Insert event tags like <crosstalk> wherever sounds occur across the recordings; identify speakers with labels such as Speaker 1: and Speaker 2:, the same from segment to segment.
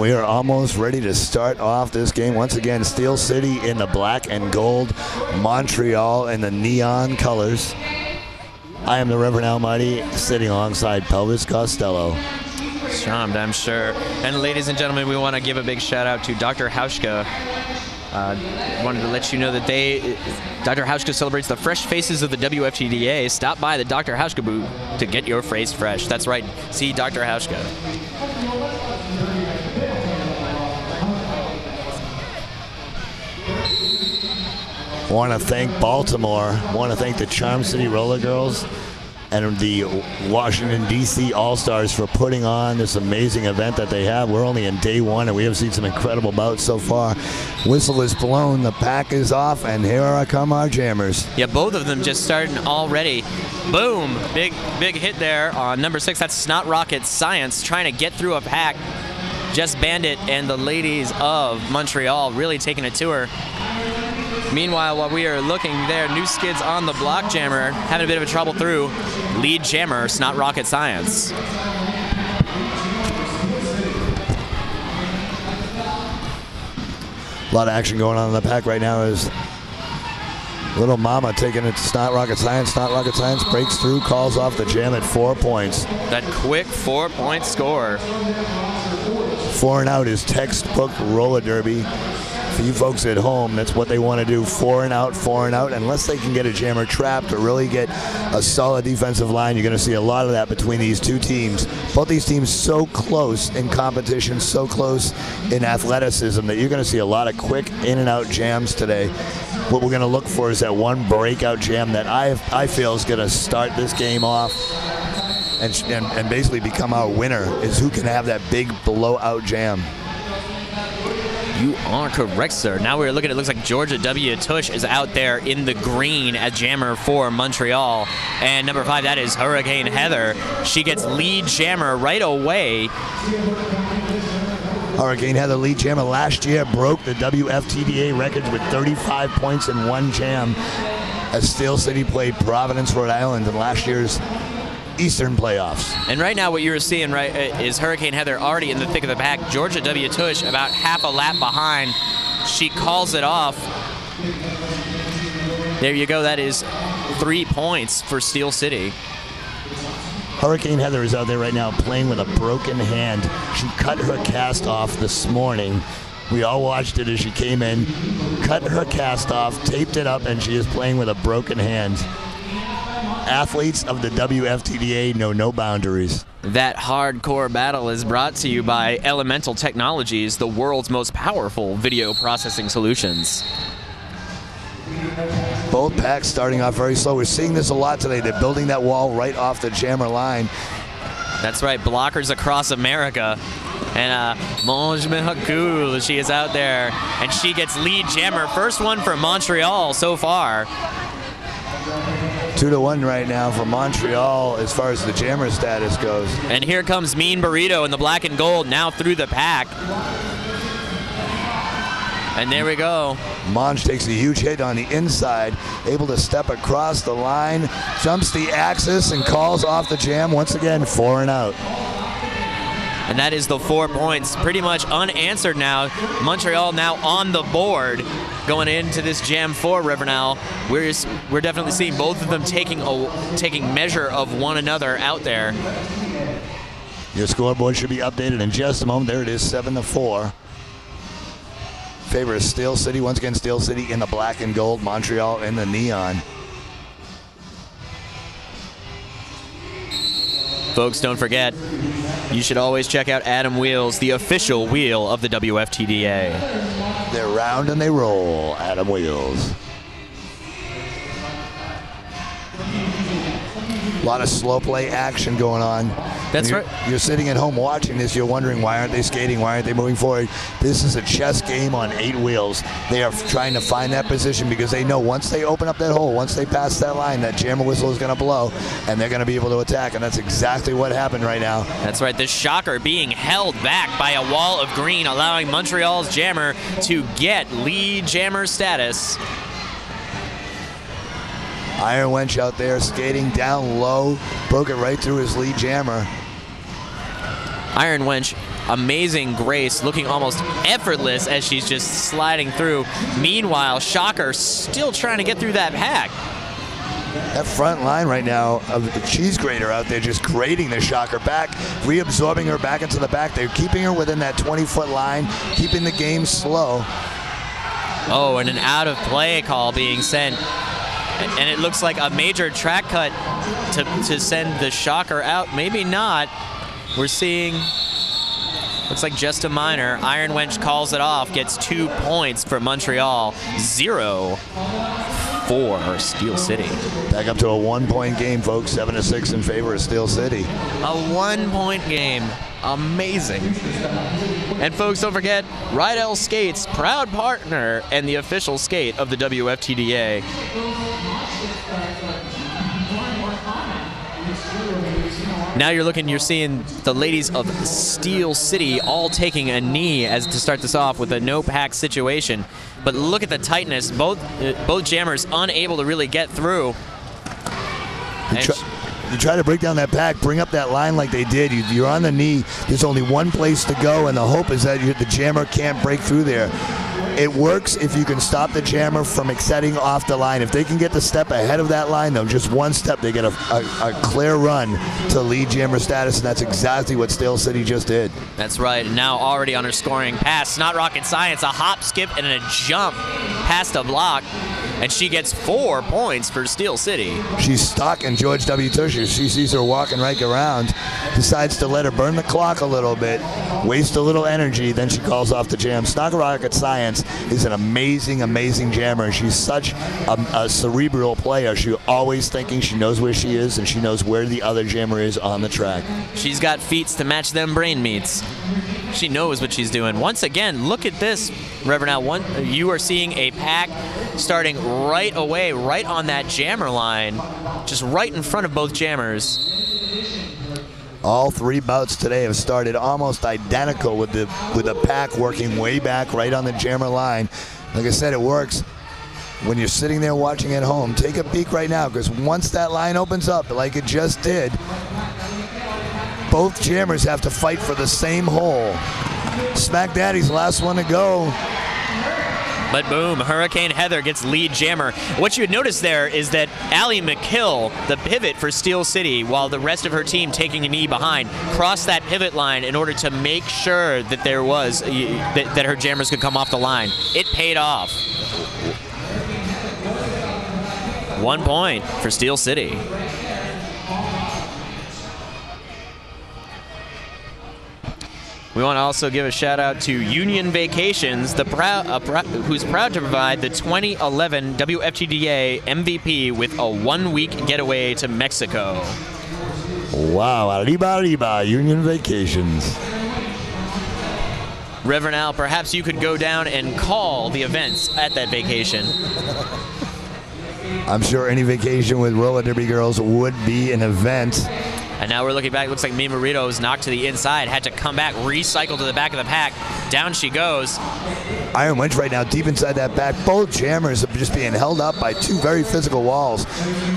Speaker 1: We are almost ready to start off this game. Once again, Steel City in the black and gold, Montreal in the neon colors. I am the Reverend Almighty, sitting alongside Pelvis Costello.
Speaker 2: Charmed, I'm sure. And ladies and gentlemen, we want to give a big shout out to Dr. Hauschka. Uh, wanted to let you know that they, Dr. Hauschka celebrates the fresh faces of the WFTDA. Stop by the Dr. Hauschka booth to get your phrase fresh. That's right. See Dr. Hauschka.
Speaker 1: Want to thank Baltimore. Want to thank the Charm City Roller Girls and the Washington, D.C. All Stars for putting on this amazing event that they have. We're only in day one, and we have seen some incredible bouts so far. Whistle is blown, the pack is off, and here are come our jammers.
Speaker 2: Yeah, both of them just starting already. Boom! Big, big hit there on number six. That's Snot Rocket Science trying to get through a pack. Jess Bandit and the ladies of Montreal really taking a tour. Meanwhile, while we are looking there, new skids on the block jammer, having a bit of a trouble through. Lead jammer, it's Snot Rocket Science.
Speaker 1: A lot of action going on in the pack right now is Little Mama taking it to Snot Rocket Science. Snot Rocket Science breaks through, calls off the jam at four points.
Speaker 2: That quick four-point score.
Speaker 1: Four and out is textbook roller derby for you folks at home, that's what they want to do. Four and out, four and out. Unless they can get a jammer trapped or really get a solid defensive line, you're going to see a lot of that between these two teams. Both these teams so close in competition, so close in athleticism that you're going to see a lot of quick in and out jams today. What we're going to look for is that one breakout jam that I I feel is going to start this game off. And, and, and basically become our winner is who can have that big blowout jam.
Speaker 2: You are correct, sir. Now we're looking, it looks like Georgia W. Tush is out there in the green at jammer for Montreal. And number five, that is Hurricane Heather. She gets lead jammer right away.
Speaker 1: Hurricane Heather lead jammer last year broke the WFTDA records with 35 points in one jam as Steel City played Providence, Rhode Island in last year's Eastern playoffs.
Speaker 2: And right now, what you're seeing right is Hurricane Heather already in the thick of the pack. Georgia W. Tush about half a lap behind. She calls it off. There you go. That is three points for Steel City.
Speaker 1: Hurricane Heather is out there right now playing with a broken hand. She cut her cast off this morning. We all watched it as she came in, cut her cast off, taped it up, and she is playing with a broken hand athletes of the WFTDA know no boundaries.
Speaker 2: That hardcore battle is brought to you by Elemental Technologies, the world's most powerful video processing solutions.
Speaker 1: Both packs starting off very slow. We're seeing this a lot today. They're building that wall right off the jammer line.
Speaker 2: That's right, blockers across America. And uh, Monge Mihakul, she is out there, and she gets lead jammer. First one for Montreal so far.
Speaker 1: Two to one right now for Montreal as far as the jammer status goes.
Speaker 2: And here comes Mean Burrito in the black and gold now through the pack. And there we go.
Speaker 1: Monge takes a huge hit on the inside, able to step across the line, jumps the axis, and calls off the jam once again, four and out.
Speaker 2: And that is the four points, pretty much unanswered now. Montreal now on the board going into this Jam 4, Reverend Al. We're, just, we're definitely seeing both of them taking, a, taking measure of one another out there.
Speaker 1: Your scoreboard should be updated in just a moment. There it is, 7 to 4. Favor is Steel City. Once again, Steel City in the black and gold, Montreal in the neon.
Speaker 2: Folks, don't forget, you should always check out Atom Wheels, the official wheel of the WFTDA.
Speaker 1: They're round and they roll, Atom Wheels. A lot of slow play action going on.
Speaker 2: That's
Speaker 1: you're,
Speaker 2: right.
Speaker 1: You're sitting at home watching this. You're wondering why aren't they skating? Why aren't they moving forward? This is a chess game on eight wheels. They are trying to find that position because they know once they open up that hole, once they pass that line, that jammer whistle is going to blow, and they're going to be able to attack. And that's exactly what happened right now.
Speaker 2: That's right. The shocker being held back by a wall of green, allowing Montreal's jammer to get lead jammer status.
Speaker 1: Iron Wench out there skating down low, broke it right through his lead jammer.
Speaker 2: Iron Wench amazing grace, looking almost effortless as she's just sliding through. Meanwhile, Shocker still trying to get through that pack.
Speaker 1: That front line right now of the cheese grater out there just grating the shocker back, reabsorbing her back into the back. They're keeping her within that 20 foot line, keeping the game slow.
Speaker 2: Oh, and an out of play call being sent. And it looks like a major track cut to, to send the shocker out. Maybe not. We're seeing, looks like just a minor. Iron Wench calls it off, gets two points for Montreal, zero for Steel City.
Speaker 1: Back up to a one-point game, folks. Seven to six in favor of Steel City.
Speaker 2: A one-point game. Amazing. And folks, don't forget, Riedell Skates, proud partner and the official skate of the WFTDA. Now you're looking, you're seeing the ladies of Steel City all taking a knee as to start this off with a no pack situation. But look at the tightness. Both uh, both jammers unable to really get through.
Speaker 1: You try, to break down that pack, bring up that line like they did. You, are on the knee. There's only one place to go, and the hope is that the jammer can't break through there. It works if you can stop the jammer from setting off the line. If they can get the step ahead of that line, though, just one step, they get a, a, a clear run to lead jammer status, and that's exactly what Steel City just did.
Speaker 2: That's right. Now already on her scoring pass, Snot Rocket Science, a hop, skip, and a jump past a block and she gets four points for Steel City.
Speaker 1: She's stalking George W. Tusher. She sees her walking right around, decides to let her burn the clock a little bit, waste a little energy, then she calls off the jam. Snuggle Rocket Science is an amazing, amazing jammer. She's such a, a cerebral player. She's always thinking she knows where she is and she knows where the other jammer is on the track.
Speaker 2: She's got feats to match them brain meats. She knows what she's doing. Once again, look at this, Reverend Al. One, you are seeing a pack starting right away, right on that jammer line, just right in front of both jammers.
Speaker 1: All three bouts today have started almost identical with the with the pack working way back right on the jammer line. Like I said, it works when you're sitting there watching at home. Take a peek right now because once that line opens up, like it just did, both jammers have to fight for the same hole. Smack Daddy's last one to go.
Speaker 2: But boom, Hurricane Heather gets lead jammer. What you would notice there is that Allie McKill, the pivot for Steel City, while the rest of her team taking a knee behind, crossed that pivot line in order to make sure that there was that, that her jammers could come off the line. It paid off. One point for Steel City. We want to also give a shout out to Union Vacations, the proud, uh, who's proud to provide the 2011 WFTDA MVP with a one-week getaway to Mexico.
Speaker 1: Wow, arriba, arriba, Union Vacations.
Speaker 2: Reverend Al, perhaps you could go down and call the events at that vacation.
Speaker 1: I'm sure any vacation with roller derby girls would be an event.
Speaker 2: And now we're looking back. Looks like Mean Burrito was knocked to the inside, had to come back, recycle to the back of the pack. Down she goes.
Speaker 1: Iron Wench right now deep inside that back. Both jammers are just being held up by two very physical walls.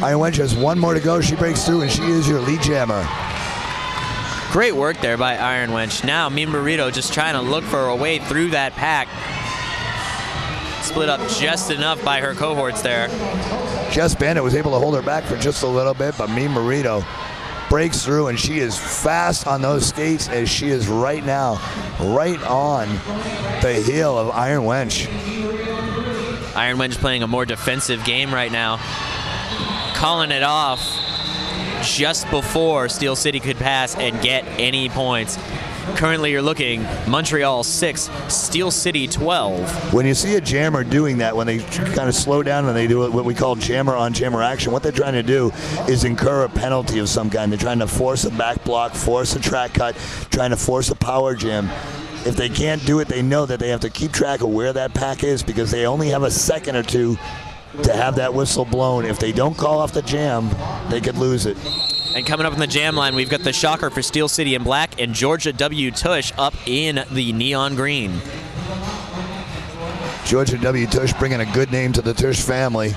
Speaker 1: Iron Wench has one more to go. She breaks through, and she is your lead jammer.
Speaker 2: Great work there by Iron Wench. Now Mean Burrito just trying to look for a way through that pack. Split up just enough by her cohorts there.
Speaker 1: Jess Bandit was able to hold her back for just a little bit, but Mean Burrito breaks through and she is fast on those skates as she is right now, right on the heel of Iron Wench.
Speaker 2: Iron Wench playing a more defensive game right now. Calling it off just before Steel City could pass and get any points. Currently, you're looking Montreal 6, Steel City 12.
Speaker 1: When you see a jammer doing that, when they kind of slow down and they do what we call jammer on jammer action, what they're trying to do is incur a penalty of some kind. They're trying to force a back block, force a track cut, trying to force a power jam. If they can't do it, they know that they have to keep track of where that pack is because they only have a second or two to have that whistle blown. If they don't call off the jam, they could lose it.
Speaker 2: And coming up in the jam line, we've got the shocker for Steel City in black and Georgia W. Tush up in the neon green.
Speaker 1: Georgia W. Tush bringing a good name to the Tush family.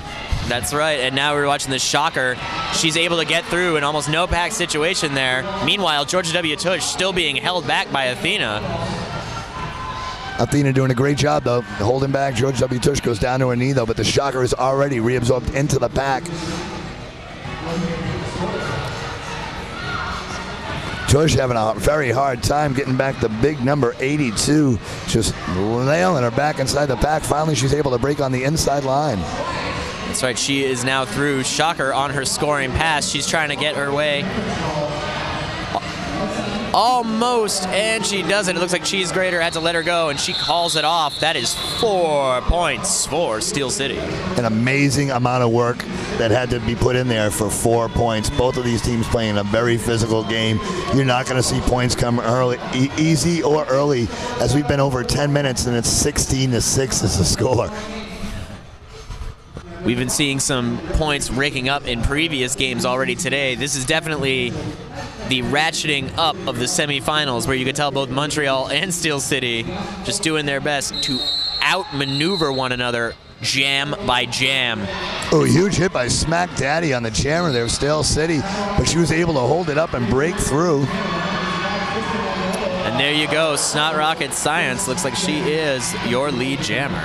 Speaker 2: That's right. And now we're watching the shocker. She's able to get through an almost no pack situation there. Meanwhile, Georgia W. Tush still being held back by Athena.
Speaker 1: Athena doing a great job though, holding back. George W. Tush goes down to her knee though, but the shocker is already reabsorbed into the pack. Tush having a very hard time getting back the big number 82, just nailing her back inside the pack. Finally, she's able to break on the inside line.
Speaker 2: That's right. She is now through. Shocker on her scoring pass. She's trying to get her way. Almost, and she doesn't. It looks like Cheese Grater had to let her go, and she calls it off. That is four points for Steel City.
Speaker 1: An amazing amount of work that had to be put in there for four points. Both of these teams playing a very physical game. You're not going to see points come early, e- easy or early, as we've been over 10 minutes, and it's 16 to six is the score.
Speaker 2: We've been seeing some points raking up in previous games already today. This is definitely the ratcheting up of the semifinals where you could tell both Montreal and Steel City just doing their best to outmaneuver one another jam by jam.
Speaker 1: Oh, huge hit by Smack Daddy on the jammer there, Steel City, but she was able to hold it up and break through.
Speaker 2: And there you go, Snot Rocket Science looks like she is your lead jammer.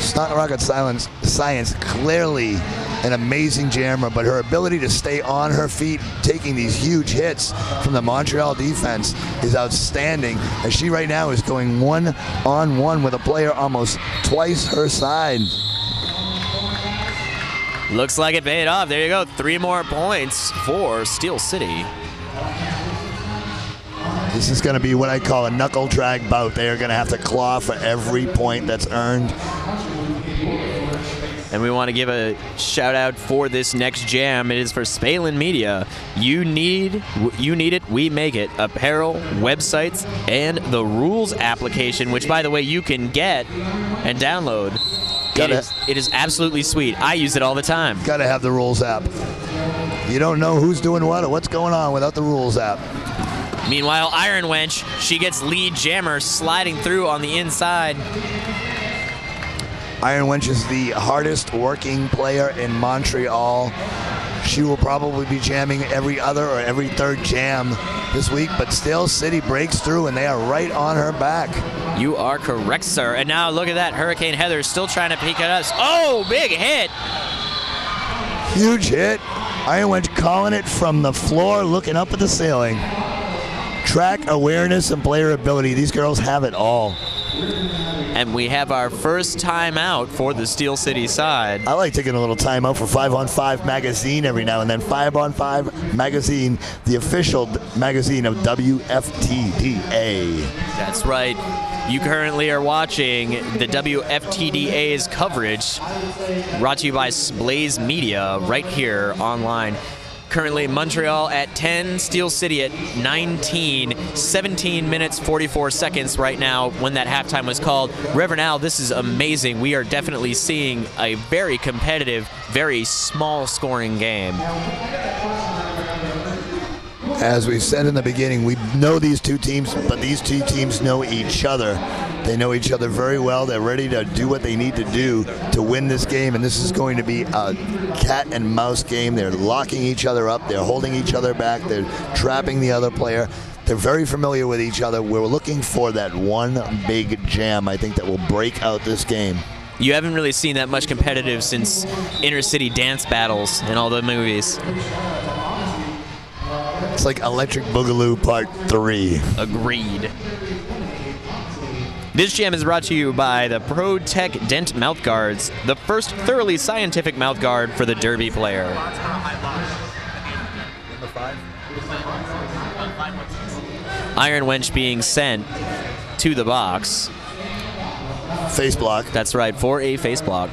Speaker 1: Snot Rocket Silence Science clearly an amazing jammer, but her ability to stay on her feet, taking these huge hits from the Montreal defense, is outstanding. As she right now is going one on one with a player almost twice her size.
Speaker 2: Looks like it paid off. There you go, three more points for Steel City.
Speaker 1: This is going to be what I call a knuckle drag bout. They are going to have to claw for every point that's earned.
Speaker 2: And we want to give a shout out for this next jam. It is for Spalen Media. You need you need it, we make it. Apparel, websites, and the rules application, which by the way you can get and download. It
Speaker 1: Gotta-
Speaker 2: is, it is absolutely sweet. I use it all the time.
Speaker 1: Got to have the rules app. You don't know who's doing what or what's going on without the rules app.
Speaker 2: Meanwhile, Iron Wench, she gets lead jammer sliding through on the inside.
Speaker 1: Iron Wench is the hardest working player in Montreal. She will probably be jamming every other or every third jam this week, but still City breaks through and they are right on her back.
Speaker 2: You are correct, sir. And now look at that. Hurricane Heather is still trying to peek at us. Oh, big hit.
Speaker 1: Huge hit. Iron Wench calling it from the floor, looking up at the ceiling. Track awareness and player ability. These girls have it all.
Speaker 2: And we have our first timeout for the Steel City side.
Speaker 1: I like taking a little time out for 5 on 5 magazine every now and then. 5 on 5 magazine, the official magazine of WFTDA.
Speaker 2: That's right. You currently are watching the WFTDA's coverage brought to you by Blaze Media right here online. Currently, Montreal at 10, Steel City at 19, 17 minutes 44 seconds right now when that halftime was called. Reverend Al, this is amazing. We are definitely seeing a very competitive, very small scoring game.
Speaker 1: As we said in the beginning, we know these two teams, but these two teams know each other. They know each other very well. They're ready to do what they need to do to win this game, and this is going to be a cat and mouse game. They're locking each other up, they're holding each other back, they're trapping the other player. They're very familiar with each other. We're looking for that one big jam, I think, that will break out this game.
Speaker 2: You haven't really seen that much competitive since inner city dance battles in all the movies.
Speaker 1: It's like Electric Boogaloo Part 3.
Speaker 2: Agreed. This jam is brought to you by the ProTech Dent mouth guards, the first thoroughly scientific mouth guard for the derby player. Iron Wench being sent to the box.
Speaker 1: Face block.
Speaker 2: That's right, for a face block.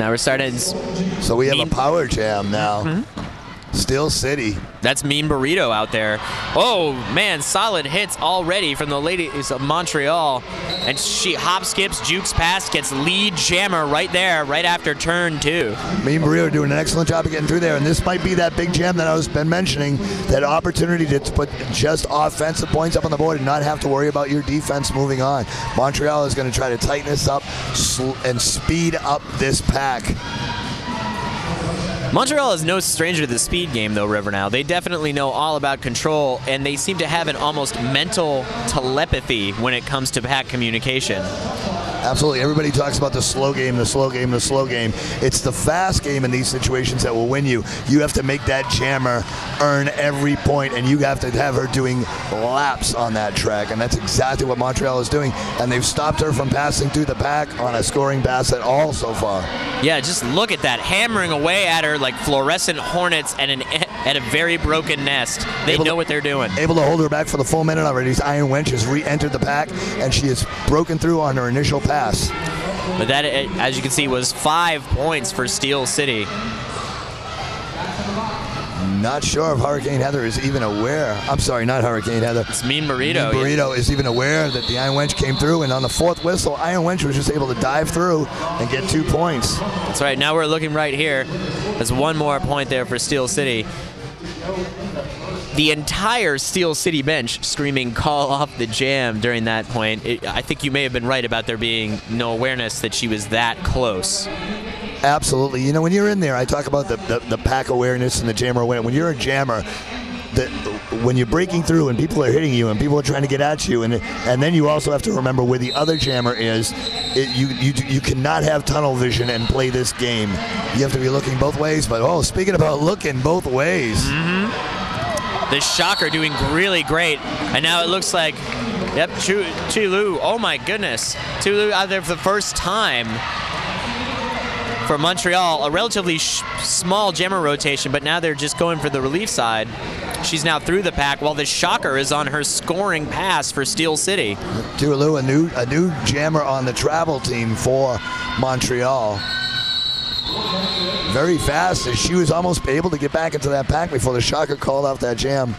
Speaker 2: Now we're starting.
Speaker 1: So we have a power jam now. Hmm? Steel City.
Speaker 2: That's Mean Burrito out there. Oh, man, solid hits already from the ladies of Montreal. And she hop skips, jukes past, gets lead jammer right there, right after turn two.
Speaker 1: Mean Burrito doing an excellent job of getting through there. And this might be that big jam that I was been mentioning, that opportunity to put just offensive points up on the board and not have to worry about your defense moving on. Montreal is going to try to tighten this up and speed up this pack.
Speaker 2: Montreal is no stranger to the speed game, though, Reverend Al. They definitely know all about control, and they seem to have an almost mental telepathy when it comes to pack communication.
Speaker 1: Absolutely. Everybody talks about the slow game, the slow game, the slow game. It's the fast game in these situations that will win you. You have to make that jammer earn every point, and you have to have her doing laps on that track. And that's exactly what Montreal is doing. And they've stopped her from passing through the pack on a scoring pass at all so far.
Speaker 2: Yeah, just look at that. Hammering away at her like fluorescent hornets and an, at a very broken nest. They able know to, what they're doing.
Speaker 1: Able to hold her back for the full minute already. Iron Wench has re entered the pack, and she has broken through on her initial pass.
Speaker 2: But that, as you can see, was five points for Steel City.
Speaker 1: Not sure if Hurricane Heather is even aware. I'm sorry, not Hurricane Heather.
Speaker 2: It's Mean Burrito.
Speaker 1: Mean Burrito yeah. is even aware that the Iron Wench came through, and on the fourth whistle, Iron Wench was just able to dive through and get two points.
Speaker 2: That's right. Now we're looking right here. There's one more point there for Steel City the entire Steel City bench screaming "call off the jam" during that point. It, I think you may have been right about there being no awareness that she was that close.
Speaker 1: Absolutely. You know, when you're in there, I talk about the, the, the pack awareness and the jammer awareness. When you're a jammer, that when you're breaking through and people are hitting you and people are trying to get at you and and then you also have to remember where the other jammer is it, you you you cannot have tunnel vision and play this game you have to be looking both ways but oh speaking about looking both ways
Speaker 2: mm-hmm. The Shocker doing really great. And now it looks like, yep, Chu, Lu. Oh my goodness. Lu out there for the first time for Montreal. A relatively small jammer rotation, but now they're just going for the relief side. She's now through the pack while the Shocker is on her scoring pass for Steel City.
Speaker 1: Lu, a new, a new jammer on the travel team for Montreal very fast as she was almost able to get back into that pack before the Shocker called off that jam.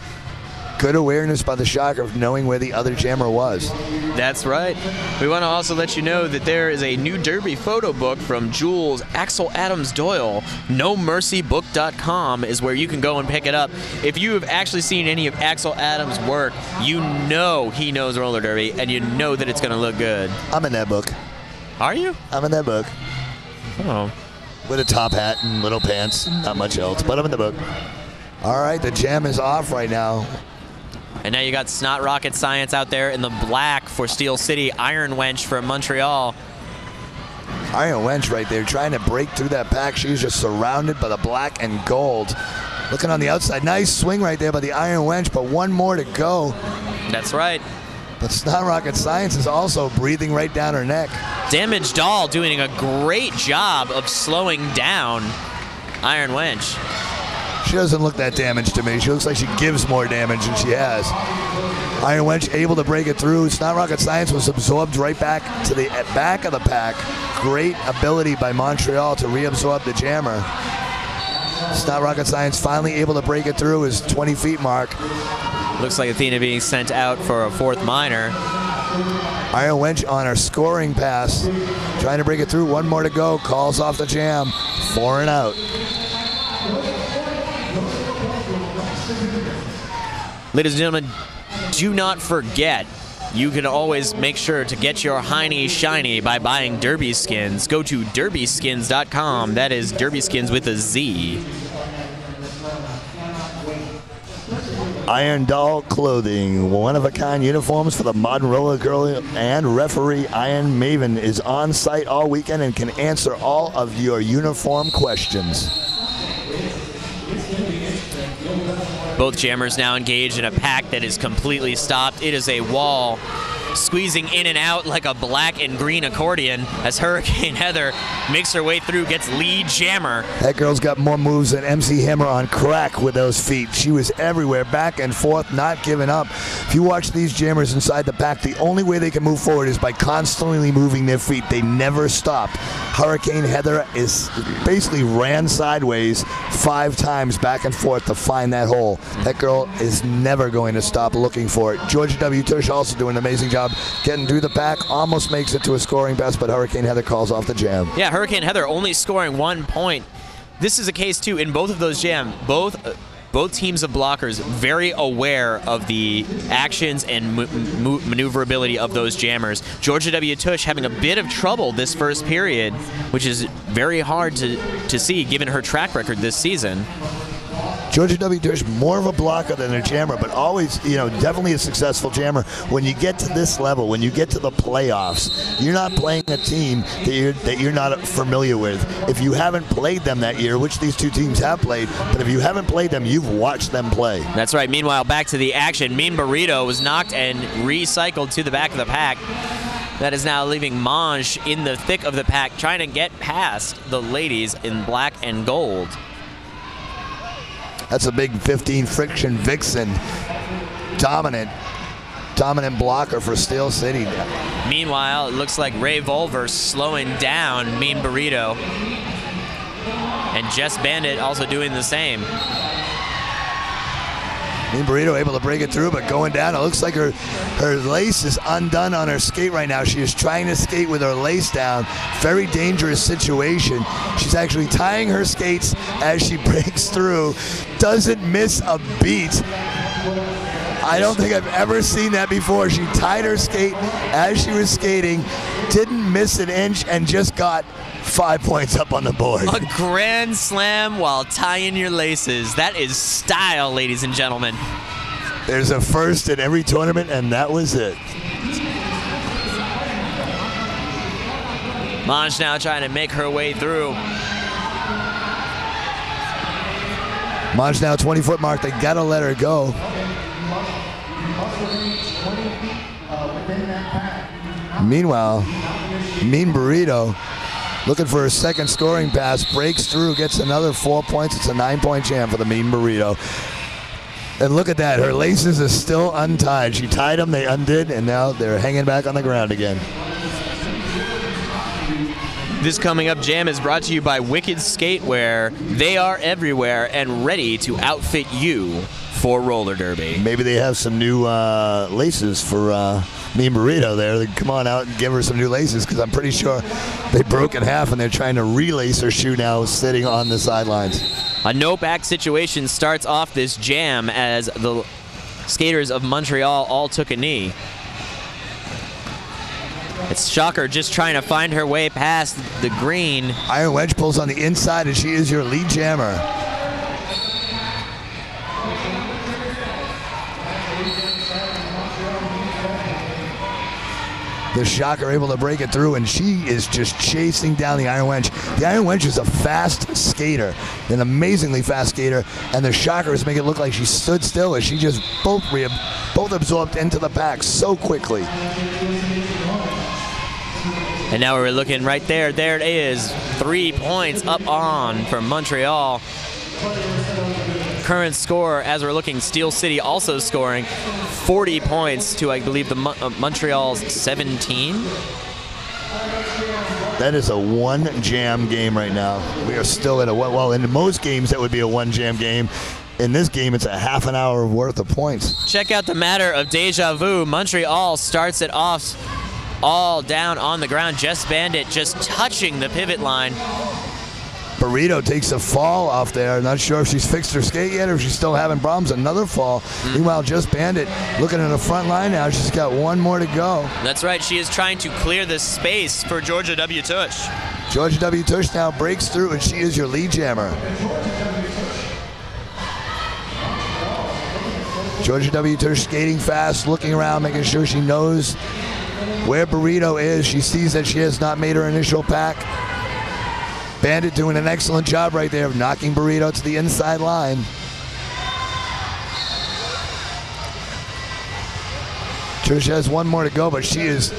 Speaker 1: Good awareness by the Shocker of knowing where the other jammer was.
Speaker 2: That's right. We want to also let you know that there is a new Derby photo book from Jules Axel Adams Doyle. NoMercyBook.com is where you can go and pick it up. If you have actually seen any of Axel Adams' work, you know he knows roller derby, and you know that it's going to look good.
Speaker 1: I'm in that book.
Speaker 2: Are you?
Speaker 1: I'm in that book.
Speaker 2: Oh
Speaker 1: with a top hat and little pants. Not much else, but I'm in the book. All right, the jam is off right now.
Speaker 2: And now you got Snot Rocket Science out there in the black for Steel City, Iron Wench for Montreal.
Speaker 1: Iron Wench right there trying to break through that pack. She's just surrounded by the black and gold. Looking on the outside. Nice swing right there by the Iron Wench, but one more to go.
Speaker 2: That's right.
Speaker 1: But Snot Rocket Science is also breathing right down her neck.
Speaker 2: Damage Doll doing a great job of slowing down Iron Wench.
Speaker 1: She doesn't look that damaged to me. She looks like she gives more damage than she has. Iron Wench able to break it through. Snot Rocket Science was absorbed right back to the back of the pack. Great ability by Montreal to reabsorb the jammer. Snot Rocket Science finally able to break it through his 20 feet mark.
Speaker 2: Looks like Athena being sent out for a fourth minor.
Speaker 1: Iron Wench on her scoring pass, trying to break it through. One more to go. Calls off the jam. Four and out.
Speaker 2: Ladies and gentlemen, do not forget you can always make sure to get your Heine shiny by buying Derby Skinz. Go to derbyskinz.com. That is Derby Skinz with a Z.
Speaker 1: Iron Doll Clothing, one of a kind uniforms for the modern roller girl and referee Iron Maven is on site all weekend and can answer all of your uniform questions.
Speaker 2: Both jammers now engaged in a pack that is completely stopped. It is a wall squeezing in and out like a black and green accordion as Hurricane <laughs> Heather makes her way through, gets lead jammer.
Speaker 1: That girl's got more moves than MC Hammer on crack with those feet. She was everywhere, back and forth, not giving up. If you watch these jammers inside the pack, the only way they can move forward is by constantly moving their feet. They never stop. Hurricane Heather is basically ran sideways five times back and forth to find that hole. That girl is never going to stop looking for it. Georgia W. Tush also doing an amazing job getting through the pack, almost makes it to a scoring best, but Hurricane Heather calls off the jam.
Speaker 2: Yeah, Hurricane Heather only scoring one point. This is a case too in both of those jam. Both uh, both teams of blockers very aware of the actions and maneuverability of those jammers. Georgia W. Tush having a bit of trouble this first period, which is very hard to, to see given her track record this season.
Speaker 1: Georgia W. Tush more of a blocker than a jammer, but always, you know, definitely a successful jammer. When you get to this level, when you get to the playoffs, you're not playing a team that you're that you're not familiar with. If you haven't played them that year, which these two teams have played, but if you haven't played them, you've watched them play.
Speaker 2: That's right. Meanwhile, back to the action. Mean Burrito was knocked and recycled to the back of the pack. That is now leaving Mange in the thick of the pack, trying to get past the ladies in black and gold.
Speaker 1: That's a big 15 friction Vixen. Dominant. Dominant blocker for Steel City.
Speaker 2: Meanwhile, it looks like Ray Volver slowing down Mean Burrito. And Jess Bandit also doing the same.
Speaker 1: Mean Burrito able to break it through, but going down, it looks like her her lace is undone on her skate right now. She is trying to skate with her lace down. Very dangerous situation. She's actually tying her skates as she <laughs> breaks through. Doesn't miss a beat. I don't think I've ever seen that before. She tied her skate as she was skating, didn't miss an inch, and just got five points up on the board.
Speaker 2: A grand slam while tying your laces. That is style, ladies and gentlemen.
Speaker 1: There's a first in every tournament, and that was it.
Speaker 2: Mange now trying to make her way through.
Speaker 1: Mange now 20 foot mark. They gotta let her go. Meanwhile, Mean Burrito looking for a second scoring pass, breaks through, gets another four points. It's a nine point jam for the Mean Burrito. And look at that, her laces are still untied. She tied them, they undid, and now they're hanging back on the ground again.
Speaker 2: This coming up jam is brought to you by Wicked Skatewear. They are everywhere and ready to outfit you for roller derby.
Speaker 1: Maybe they have some new uh, laces for uh, Mean Burrito there. They come on out and give her some new laces because I'm pretty sure they broke in half and they're trying to relace her shoe now sitting on the sidelines.
Speaker 2: A no back situation starts off this jam as the skaters of Montreal all took a knee. It's Shocker just trying to find her way past the green.
Speaker 1: Iron Wench pulls on the inside and she is your lead jammer. The Shocker able to break it through, and she is just chasing down the Iron Wench. The Iron Wench is a fast skater, an amazingly fast skater, and the Shocker is making it look like she stood still as she just both re- both absorbed into the pack so quickly.
Speaker 2: And now we're looking right there. There it is. Three points up on for Montreal current score as we're looking, Steel City also scoring 40 points to, I believe, the uh, Montreal's 17.
Speaker 1: That is a one jam game right now. We are still at a well. In most games, that would be a one jam game. In this game, it's a half an hour worth of points.
Speaker 2: Check out the matter of deja vu. Montreal starts it off all down on the ground. Jess Bandit just touching the pivot line.
Speaker 1: Burrito takes a fall off there. Not sure if she's fixed her skate yet or if she's still having problems. Another fall. Mm. Meanwhile, Jess Bandit looking at the front line now. She's got one more to go.
Speaker 2: That's right. She is trying to clear the space for Georgia W. Tush.
Speaker 1: Georgia W. Tush now breaks through, and she is your lead jammer. Georgia W. Tush skating fast, looking around, making sure she knows where Burrito is. She sees that she has not made her initial pack. Bandit doing an excellent job right there of knocking Burrito to the inside line. Trish has one more to go, but she is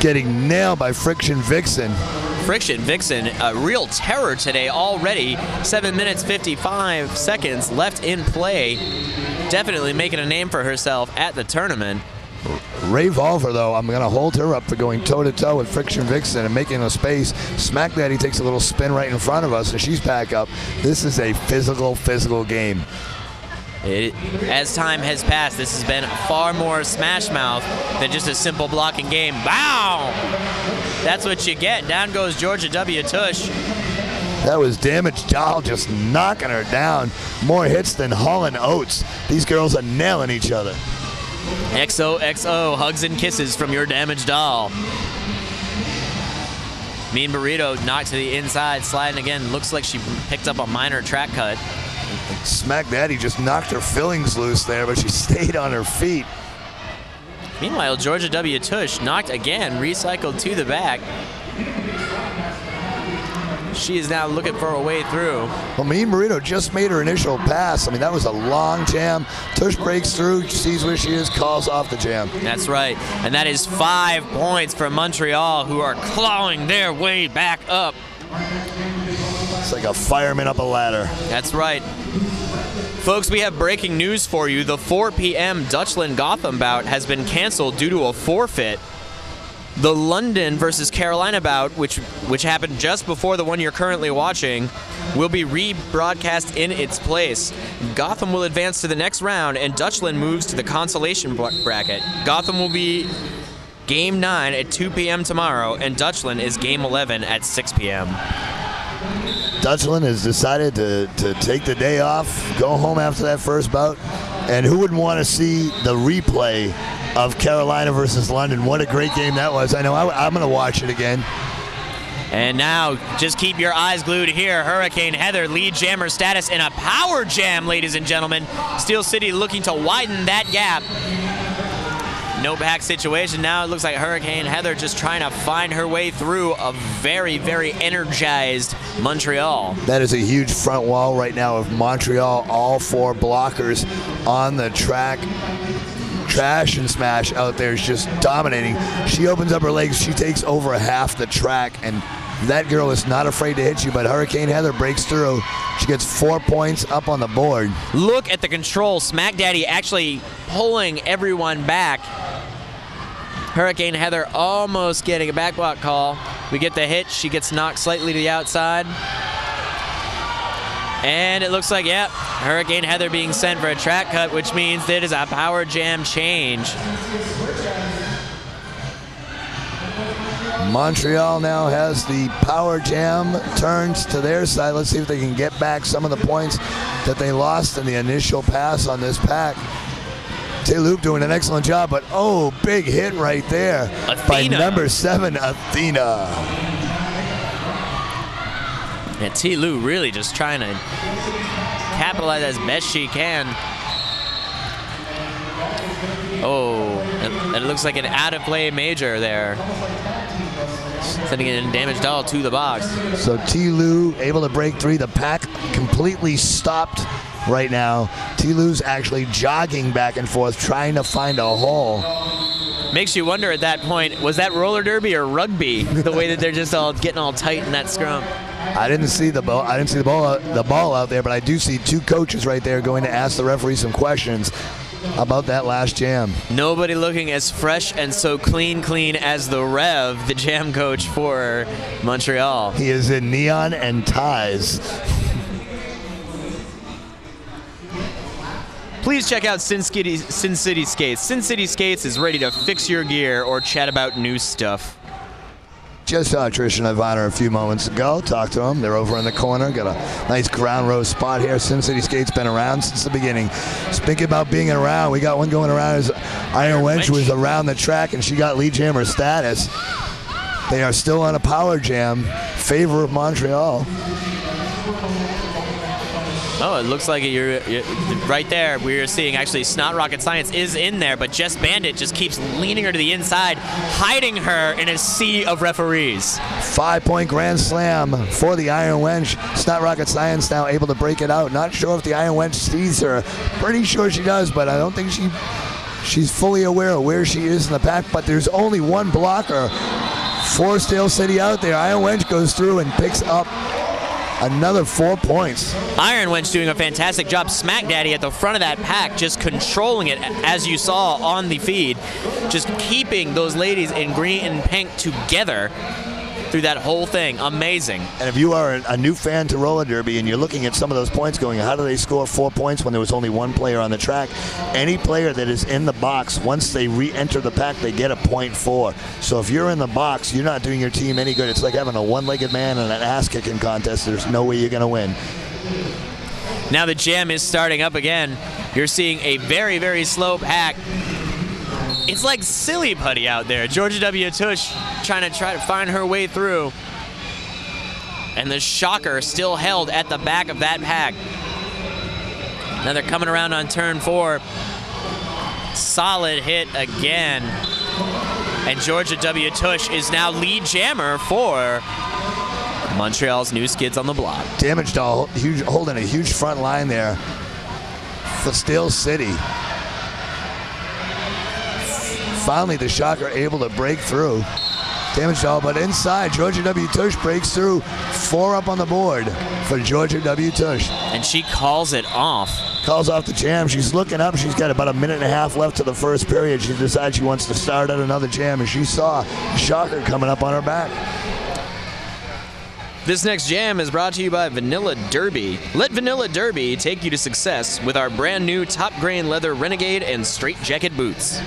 Speaker 1: getting nailed by Friction Vixen.
Speaker 2: Friction Vixen, a real terror today already. 7 minutes 55 seconds left in play. Definitely making a name for herself at the tournament.
Speaker 1: Ray Volver, though, I'm going to hold her up for going toe to toe with Friction Vixen and making a space. Smack Daddy takes a little spin right in front of us, and she's back up. This is a physical, physical game.
Speaker 2: It, as time has passed, this has been far more Smash Mouth than just a simple blocking game. Bow! That's what you get. Down goes Georgia W. Tush.
Speaker 1: That was Damage Doll just knocking her down. More hits than Hall and Oates. These girls are nailing each other.
Speaker 2: XOXO, hugs and kisses from your damaged doll. Mean Burrito knocked to the inside, sliding again. Looks like she picked up a minor track cut.
Speaker 1: Smack Daddy just knocked her fillings loose there, but she <laughs> stayed on her feet.
Speaker 2: Meanwhile, Georgia W. Tush knocked again, recycled to the back. She is now looking for a way through.
Speaker 1: Well, Mean Burrito just made her initial pass. I mean, that was a long jam. Tush breaks through, sees where she is, calls off the jam.
Speaker 2: That's right. And that is five points for Montreal, who are clawing their way back up.
Speaker 1: It's like a fireman up a ladder.
Speaker 2: That's right. Folks, we have breaking news for you. The 4 p.m. Dutchland Gotham bout has been canceled due to a forfeit. The London versus Carolina bout, which which happened just before the one you're currently watching, will be rebroadcast in its place. Gotham will advance to the next round, and Dutchland moves to the consolation bracket. Gotham will be Game 9 at 2 p.m. tomorrow, and Dutchland is Game 11 at 6 p.m.
Speaker 1: Dutchland has decided to, to take the day off, go home after that first bout, and who wouldn't want to see the replay of Carolina versus London? What a great game that was. I know I, I'm going to watch it again.
Speaker 2: And now, just keep your eyes glued here. Hurricane Heather, lead jammer status in a power jam, ladies and gentlemen. Steel City looking to widen that gap. No back situation. Now it looks like Hurricane Heather just trying to find her way through a very, very energized Montreal.
Speaker 1: That is a huge front wall right now of Montreal. All four blockers on the track. Trash and Smash out there is just dominating. She opens up her legs. She takes over half the track, and that girl is not afraid to hit you. But Hurricane Heather breaks through. She gets four points up on the board.
Speaker 2: Look at the control. Smack Daddy actually pulling everyone back. Hurricane Heather almost getting a backblock call. We get the hit. She gets knocked slightly to the outside. And it looks like, yep, Hurricane Heather being sent for a track cut, which means that is a power jam change.
Speaker 1: Montreal now has the power jam turns to their side. Let's see if they can get back some of the points that they lost in the initial pass on this pack. Loop doing an excellent job, but oh, big hit right there
Speaker 2: Athena.
Speaker 1: by number seven, Athena.
Speaker 2: And T. Lou really just trying to capitalize as best she can. Oh, it, it looks like an out of play major there. Sending in damage doll to the box.
Speaker 1: So T. Lou able to break three. The pack completely stopped right now. T. Lou's actually jogging back and forth, trying to find a hole.
Speaker 2: Makes you wonder at that point, was that roller derby or rugby? the way that they're just all getting all tight in that scrum.
Speaker 1: I didn't see the ball. I didn't see the ball. The ball out there, but I do see two coaches right there going to ask the referee some questions about that last jam.
Speaker 2: Nobody looking as fresh and so clean, clean as the Rev, the jam coach for Montreal.
Speaker 1: He is in neon and ties.
Speaker 2: Please check out Sin City, Sin City Skates. Sin City Skates is ready to fix your gear or chat about new stuff.
Speaker 1: Just saw Trish and Ivana a few moments ago. Talked to them. They're over in the corner. Got a nice ground row spot here. Sin City Skate's been around since the beginning. Speaking about being around, we got one going around. Is Iron Wench was around the track and she got lead jammer status. They are still on a power jam. Favor of Montreal.
Speaker 2: Oh, it looks like you're, you're, right there. We're seeing actually Snot Rocket Science is in there, but Jess Bandit just keeps leaning her to the inside, hiding her in a sea of referees.
Speaker 1: Five point grand slam for the Iron Wench. Snot Rocket Science now able to break it out. Not sure if the Iron Wench sees her. Pretty sure she does, but I don't think she she's fully aware of where she is in the pack. But there's only one blocker for Steel City out there. Iron Wench goes through and picks up Another four points.
Speaker 2: Iron Wench doing a fantastic job. Smack Daddy at the front of that pack, just controlling it as you saw on the feed, just keeping those ladies in green and pink together through that whole thing. Amazing.
Speaker 1: And if you are a new fan to roller derby and you're looking at some of those points going, how do they score four points when there was only one player on the track? Any player that is in the box, once they re-enter the pack, they get a point four. So if you're in the box, you're not doing your team any good. It's like having a one-legged man in an ass-kicking contest. There's no way you're going to win.
Speaker 2: Now the jam is starting up again. You're seeing a very, very slow pack it's like silly putty out there. Georgia W. Tush trying to try to find her way through. And the shocker still held at the back of that pack. Now they're coming around on turn four. Solid hit again. And Georgia W. Tush is now lead jammer for Montreal's new skids on the block.
Speaker 1: Damage doll huge, holding a huge front line there for Steel City. Finally, the Shocker able to break through. Damage doll, but inside, Georgia W. Tush breaks through. Four up on the board for Georgia W. Tush.
Speaker 2: And she calls it off.
Speaker 1: Calls off the jam. She's looking up. She's got about a minute and a half left to the first period. She decides she wants to start at another jam, and she saw Shocker coming up on her back.
Speaker 2: This next jam is brought to you by Vanilla Derby. Let Vanilla Derby take you to success with our brand new top grain leather Renegade and straight jacket boots.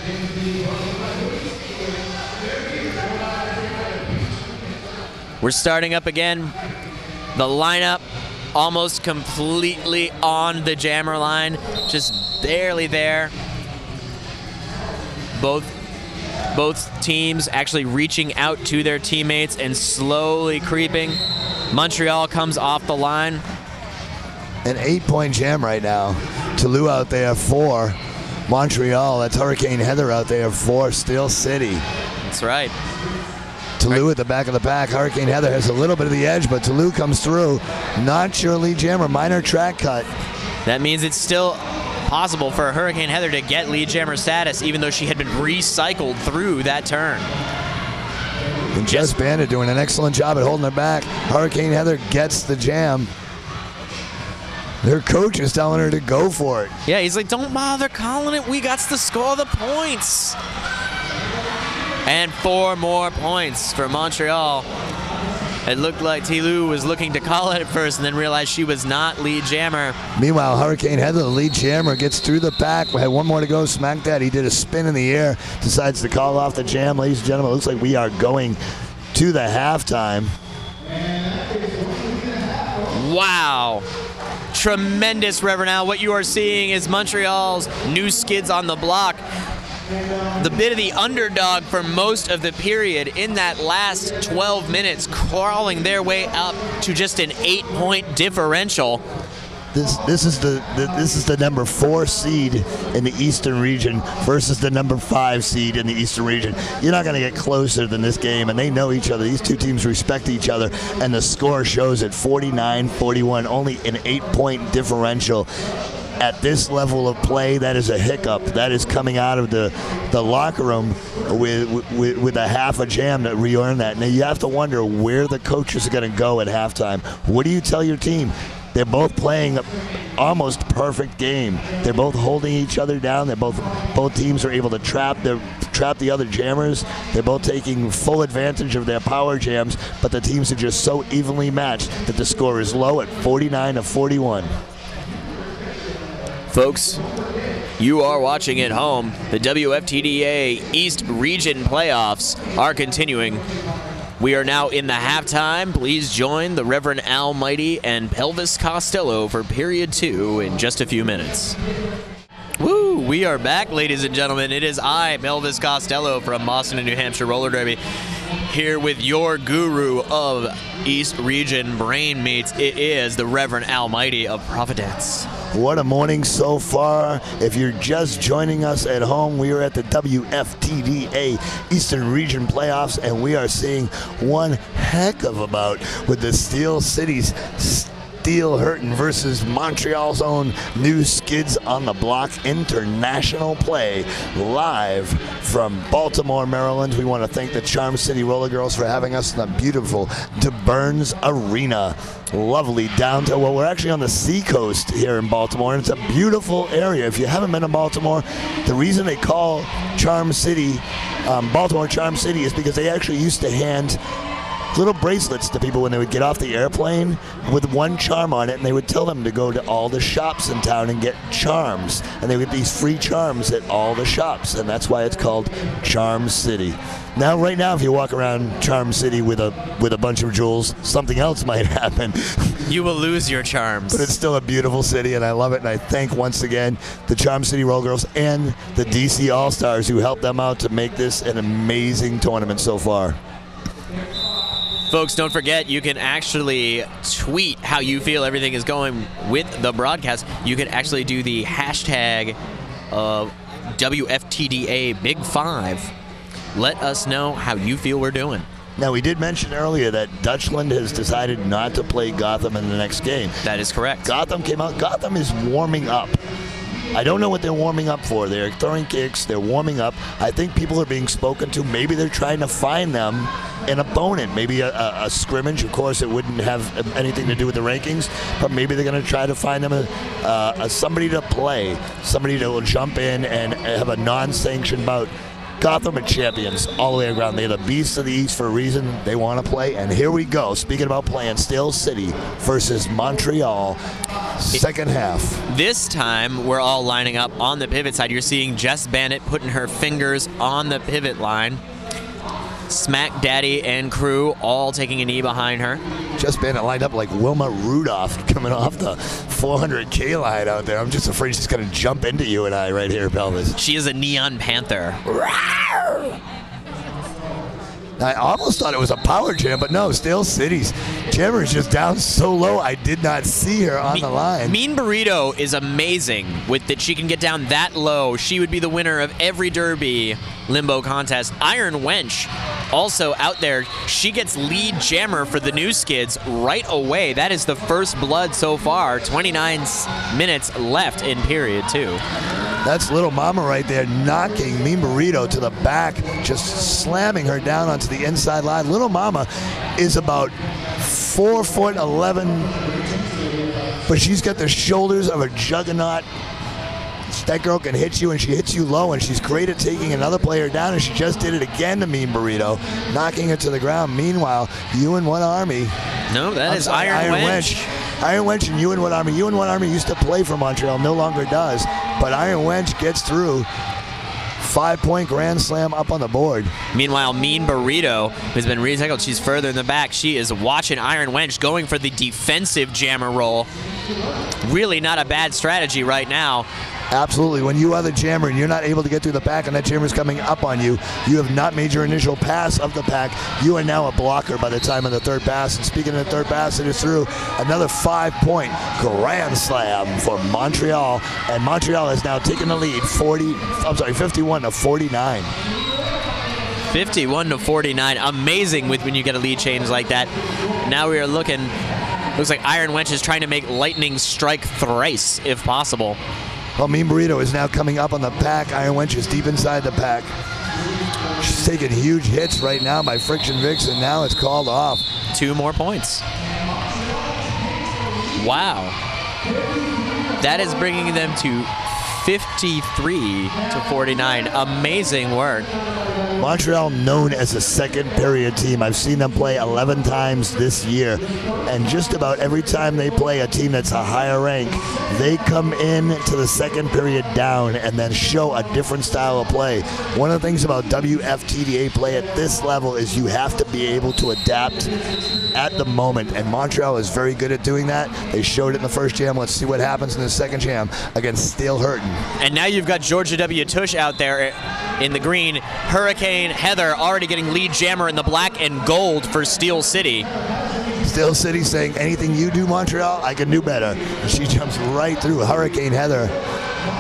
Speaker 2: We're starting up again. The lineup almost completely on the jammer line, just barely there. Both both teams actually reaching out to their teammates and slowly creeping. Montreal comes off the line.
Speaker 1: An eight-point jam right now. Toulouse out there four. Montreal, that's Hurricane Heather out there four. Steel City.
Speaker 2: That's right.
Speaker 1: Toulouse at the back of the pack. Hurricane Heather has a little bit of the edge, but Toulouse comes through. Not sure lead jammer, minor track cut.
Speaker 2: That means it's still possible for Hurricane Heather to get lead jammer status, even though she had been recycled through that turn.
Speaker 1: And Jess Bandit doing an excellent job at holding her back. Hurricane Heather gets the jam. Their coach is telling her to go for it.
Speaker 2: Yeah, he's like, don't bother calling it. We got to score the points. And four more points for Montreal. It looked like Tilu was looking to call it at first and then realized she was not lead jammer.
Speaker 1: Meanwhile, Hurricane Heather, the lead jammer, gets through the pack. We had one more to go. Smack that. He did a spin in the air, decides to call off the jam. Ladies and gentlemen, it looks like we are going to the halftime.
Speaker 2: Wow. Tremendous, Reverend Al. What you are seeing is Montreal's new skids on the block the bit of the underdog for most of the period in that last 12 minutes, crawling their way up to just an eight-point differential.
Speaker 1: This this is the, the, this is the number four seed in the Eastern region versus the number five seed in the Eastern region. You're not going to get closer than this game, and they know each other. These two teams respect each other, and the score shows at 49-41, only an eight-point differential at this level of play, that is a hiccup. That is coming out of the, the locker room with, with, with a half a jam to re-earn that. Now you have to wonder where the coaches are going to go at halftime. What do you tell your team? They're both playing almost perfect game. They're both holding each other down. They're both both teams are able to trap their trap the other jammers. They're both taking full advantage of their power jams, but the teams are just so evenly matched that the score is low at 49 to 41.
Speaker 2: Folks, you are watching at home. The WFTDA East Region playoffs are continuing. We are now in the halftime. Please join the Reverend Al Mighty and Pelvis Costello for period two in just a few minutes. We are back, ladies and gentlemen. It is I, Pelvis Costello from Boston and New Hampshire Roller Derby, here with your guru of East Region Brain Meets. It is the Reverend Almighty of Providence.
Speaker 1: What a morning so far. If you're just joining us at home, we are at the WFTDA Eastern Region Playoffs, and we are seeing one heck of a bout with the Steel Cities Steel Hurtin' versus Montreal's own New Skids on the Block International Play live from Baltimore, Maryland. We want to thank the Charm City Roller Girls for having us in the beautiful Du Burns Arena. Lovely downtown. well, we're actually on the seacoast here in Baltimore, and it's a beautiful area. If you haven't been to Baltimore, the reason they call Charm City um, Baltimore Charm City is because they actually used to hand little bracelets to people when they would get off the airplane with one charm on it, and they would tell them to go to all the shops in town and get charms, and they would get these free charms at all the shops, and that's why it's called Charm City. Now, right now, if you walk around Charm City with a with a bunch of jewels, something else might <laughs> happen.
Speaker 2: You will lose your charms.
Speaker 1: But it's still a beautiful city, and I love it. And I thank once again the Charm City Roll Girls and the DC All Stars who helped them out to make this an amazing tournament so far.
Speaker 2: Folks, don't forget you can actually tweet how you feel everything is going with the broadcast. You can actually do the hashtag of WFTDA Big Five. Let us know how you feel we're doing.
Speaker 1: Now, we did mention earlier that Dutchland has decided not to play Gotham in the next game.
Speaker 2: That is correct.
Speaker 1: Gotham came out. Gotham is warming up. I don't know what they're warming up for. They're throwing kicks. They're warming up. I think people are being spoken to. Maybe they're trying to find them an opponent. Maybe a, a, a scrimmage. Of course, it wouldn't have anything to do with the rankings, but maybe they're going to try to find them a, uh, a somebody to play, somebody that will jump in and have a non-sanctioned bout. Gotham are champions all the way around. They're the beasts of the East for a reason. They want to play, and here we go. Speaking about playing, Steel City versus Montreal, second half.
Speaker 2: This time, we're all lining up on the pivot side. You're seeing Jess Bandit putting her fingers on the pivot line. Smack Daddy and crew all taking a knee behind her.
Speaker 1: Jess Bandit lined up like Wilma Rudolph coming off the 400K line out there. I'm just afraid she's going to jump into you and I right here, Pelvis.
Speaker 2: She is a neon panther.
Speaker 1: I almost thought it was a power jam, but no, Steel City's jammer is just down so low. I did not see her on
Speaker 2: mean,
Speaker 1: the line.
Speaker 2: Mean Burrito is amazing with that she can get down that low. She would be the winner of every Derby limbo contest. Iron Wench also out there. She gets lead jammer for the new skids right away. That is the first blood so far. 29 minutes left in period two.
Speaker 1: That's Little Mama right there knocking Mean Burrito to the back, just slamming her down onto the inside line. Little Mama is about four foot 11, but she's got the shoulders of a juggernaut. That girl can hit you, and she hits you low, and she's great at taking another player down, and she just did it again to Mean Burrito, knocking her to the ground. Meanwhile, you and One Army.
Speaker 2: No, that
Speaker 1: I'm
Speaker 2: is
Speaker 1: sorry,
Speaker 2: Iron,
Speaker 1: Iron
Speaker 2: Wench.
Speaker 1: Wench. Iron Wench and UN One Army. You and One Army used to play for Montreal, no longer does. But Iron Wench gets through. Five point grand slam up on the board.
Speaker 2: Meanwhile, Mean Burrito has been recycled. She's further in the back. She is watching Iron Wench going for the defensive jammer role. Really not a bad strategy right now.
Speaker 1: Absolutely. When you are the jammer and you're not able to get through the pack and that jammer is coming up on you, you have not made your initial pass of the pack. You are now a blocker by the time of the third pass. And speaking of the third pass, it is through another five point grand slam for Montreal. And Montreal has now taken the lead 40, I'm sorry, 51 to 49.
Speaker 2: 51 to 49. Amazing with when you get a lead change like that. Now we are looking. Looks like Iron Wench is trying to make lightning strike thrice if possible.
Speaker 1: Well, Burrito is now coming up on the pack. Iron Wench is deep inside the pack. She's taking huge hits right now by Friction Vixen. Now it's called off.
Speaker 2: Two more points. Wow. That is bringing them to 53 to 49. Amazing work.
Speaker 1: Montreal known as a second period team. I've seen them play 11 times this year. And just about every time they play a team that's a higher rank, they come in to the second period down and then show a different style of play. One of the things about WFTDA play at this level is you have to be able to adapt at the moment. And Montreal is very good at doing that. They showed it in the first jam. Let's see what happens in the second jam against Steel Hurtin'.
Speaker 2: And now you've got Georgia W. Tush out there in the green. Hurricane Heather already getting lead jammer in the black and gold for Steel City.
Speaker 1: Steel City saying, anything you do, Montreal, I can do better. And she jumps right through Hurricane Heather.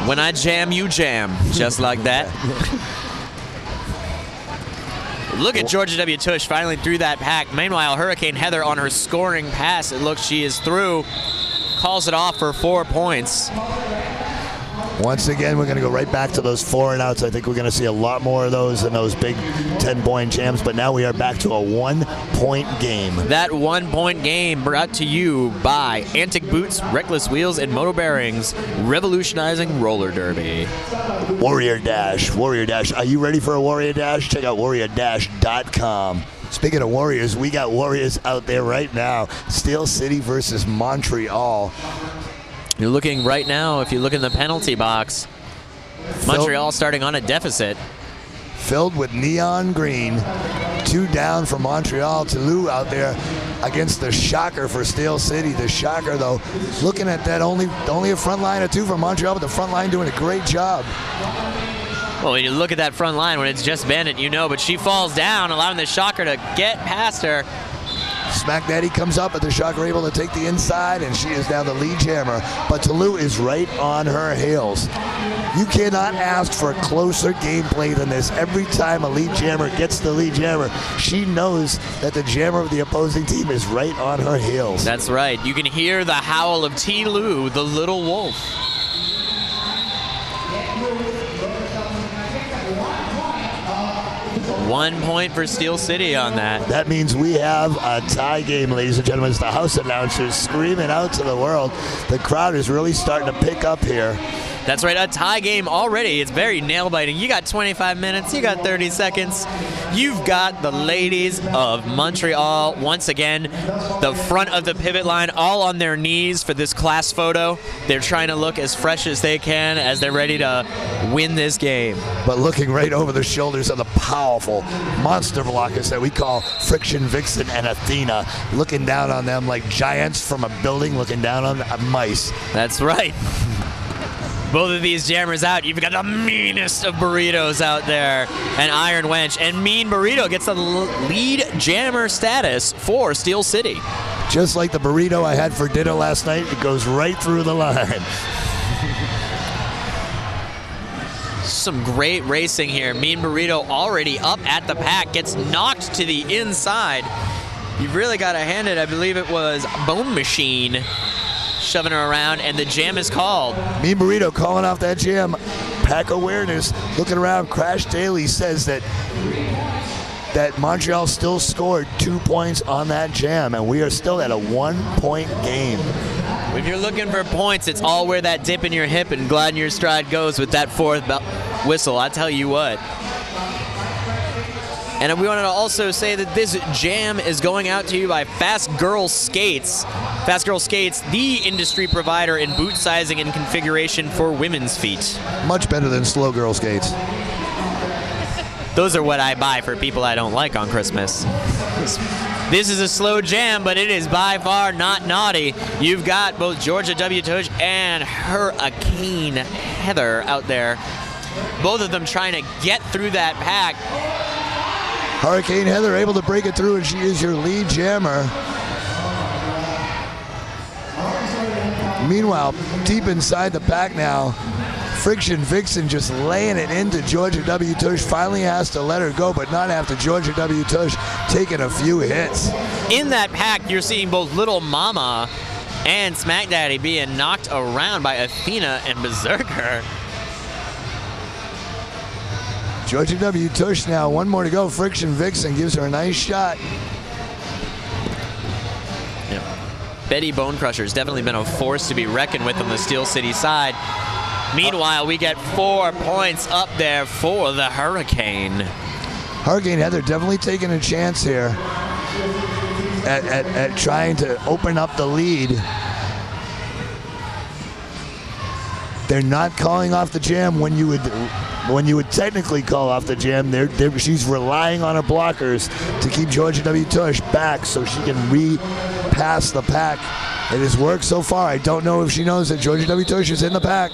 Speaker 2: When I jam, you jam. Just like that. <laughs> Look at Georgia W. Tush finally through that pack. Meanwhile, Hurricane Heather on her scoring pass. It looks she is through. calls it off for four points.
Speaker 1: Once again, we're going to go right back to those four and outs. I think we're going to see a lot more of those in those big 10 point jams, but now we are back to a one point game.
Speaker 2: That one point game brought to you by Antik Boots, Reckless Wheels, and Moto Bearings, revolutionizing roller derby.
Speaker 1: Warrior Dash, Warrior Dash. Are you ready for a Warrior Dash? Check out warriordash.com. Speaking of Warriors, we got Warriors out there right now. Steel City versus Montreal.
Speaker 2: You're looking right now, if you look in the penalty box, Montreal starting on a deficit.
Speaker 1: Filled with neon green. Two down for Montreal. Toulouse out there against the shocker for Steel City. The shocker, though, looking at that, only only a front line or two for Montreal, but the front line doing a great job.
Speaker 2: Well, when you look at that front line, when it's Jess Bandit, you know, but she falls down, allowing the shocker to get past her.
Speaker 1: Smack Daddy comes up, but the Shocker able to take the inside, and she is now the lead jammer. But Toulouse is right on her heels. You cannot ask for closer gameplay than this. Every time a lead jammer gets the lead jammer, she knows that the jammer of the opposing team is right on her heels.
Speaker 2: That's right. You can hear the howl of T. Lou, the little wolf. One point for Steel City on that.
Speaker 1: That means we have a tie game, ladies and gentlemen. It's the house announcers screaming out to the world. The crowd is really starting to pick up here.
Speaker 2: That's right, a tie game already. It's very nail biting. You got 25 minutes, you got 30 seconds. You've got the ladies of Montreal once again, the front of the pivot line, all on their knees for this class photo. They're trying to look as fresh as they can as they're ready to win this game.
Speaker 1: But looking right over the shoulders of the powerful monster blockers that we call Friction Vixen and Athena, looking down on them like giants from a building looking down on mice.
Speaker 2: That's right. Both of these jammers out. You've got the meanest of burritos out there, and Iron Wench. And Mean Burrito gets the lead jammer status for Steel City.
Speaker 1: Just like the burrito I had for dinner last night, it goes right through the line.
Speaker 2: Some great racing here. Mean Burrito already up at the pack, gets knocked to the inside. You've really got to hand it, I believe it was Bone Machine shoving her around, and the jam is called.
Speaker 1: Mean Burrito calling off that jam. Pack awareness, looking around. Crash Daly says that that Montreal still scored two points on that jam, and we are still at a one-point game.
Speaker 2: If you're looking for points, it's all where that dip in your hip and glide in your stride goes with that fourth whistle. I tell you what. And we wanted to also say that this jam is going out to you by Fast Girl Skates. Fast Girl Skates, the industry provider in boot sizing and configuration for women's feet.
Speaker 1: Much better than Slow Girl Skates.
Speaker 2: Those are what I buy for people I don't like on Christmas. This is a slow jam, but it is by far not naughty. You've got both Georgia W. Tush and Hurricane Heather out there. Both of them trying to get through that pack.
Speaker 1: Hurricane Heather able to break it through, and she is your lead jammer. Meanwhile, deep inside the pack now, Friction Vixen just laying it into Georgia W. Tush. Finally has to let her go, but not after Georgia W. Tush taking a few hits.
Speaker 2: In that pack, you're seeing both Little Mama and Smack Daddy being knocked around by Athena and Berserker.
Speaker 1: Georgia W. Tush now, one more to go. Friction Vixen gives her a nice shot.
Speaker 2: Yep. Betty Bone Crusher has definitely been a force to be reckoned with on the Steel City side. Meanwhile, we get four points up there for the Hurricane.
Speaker 1: Hurricane Heather definitely taking a chance here at, at, at trying to open up the lead. They're not calling off the jam when you would when you would technically call off the jam. They're, they're, she's relying on her blockers to keep Georgia W. Tush back so she can re-pass the pack. It has worked so far. I don't know if she knows that Georgia W. Tush is in the pack.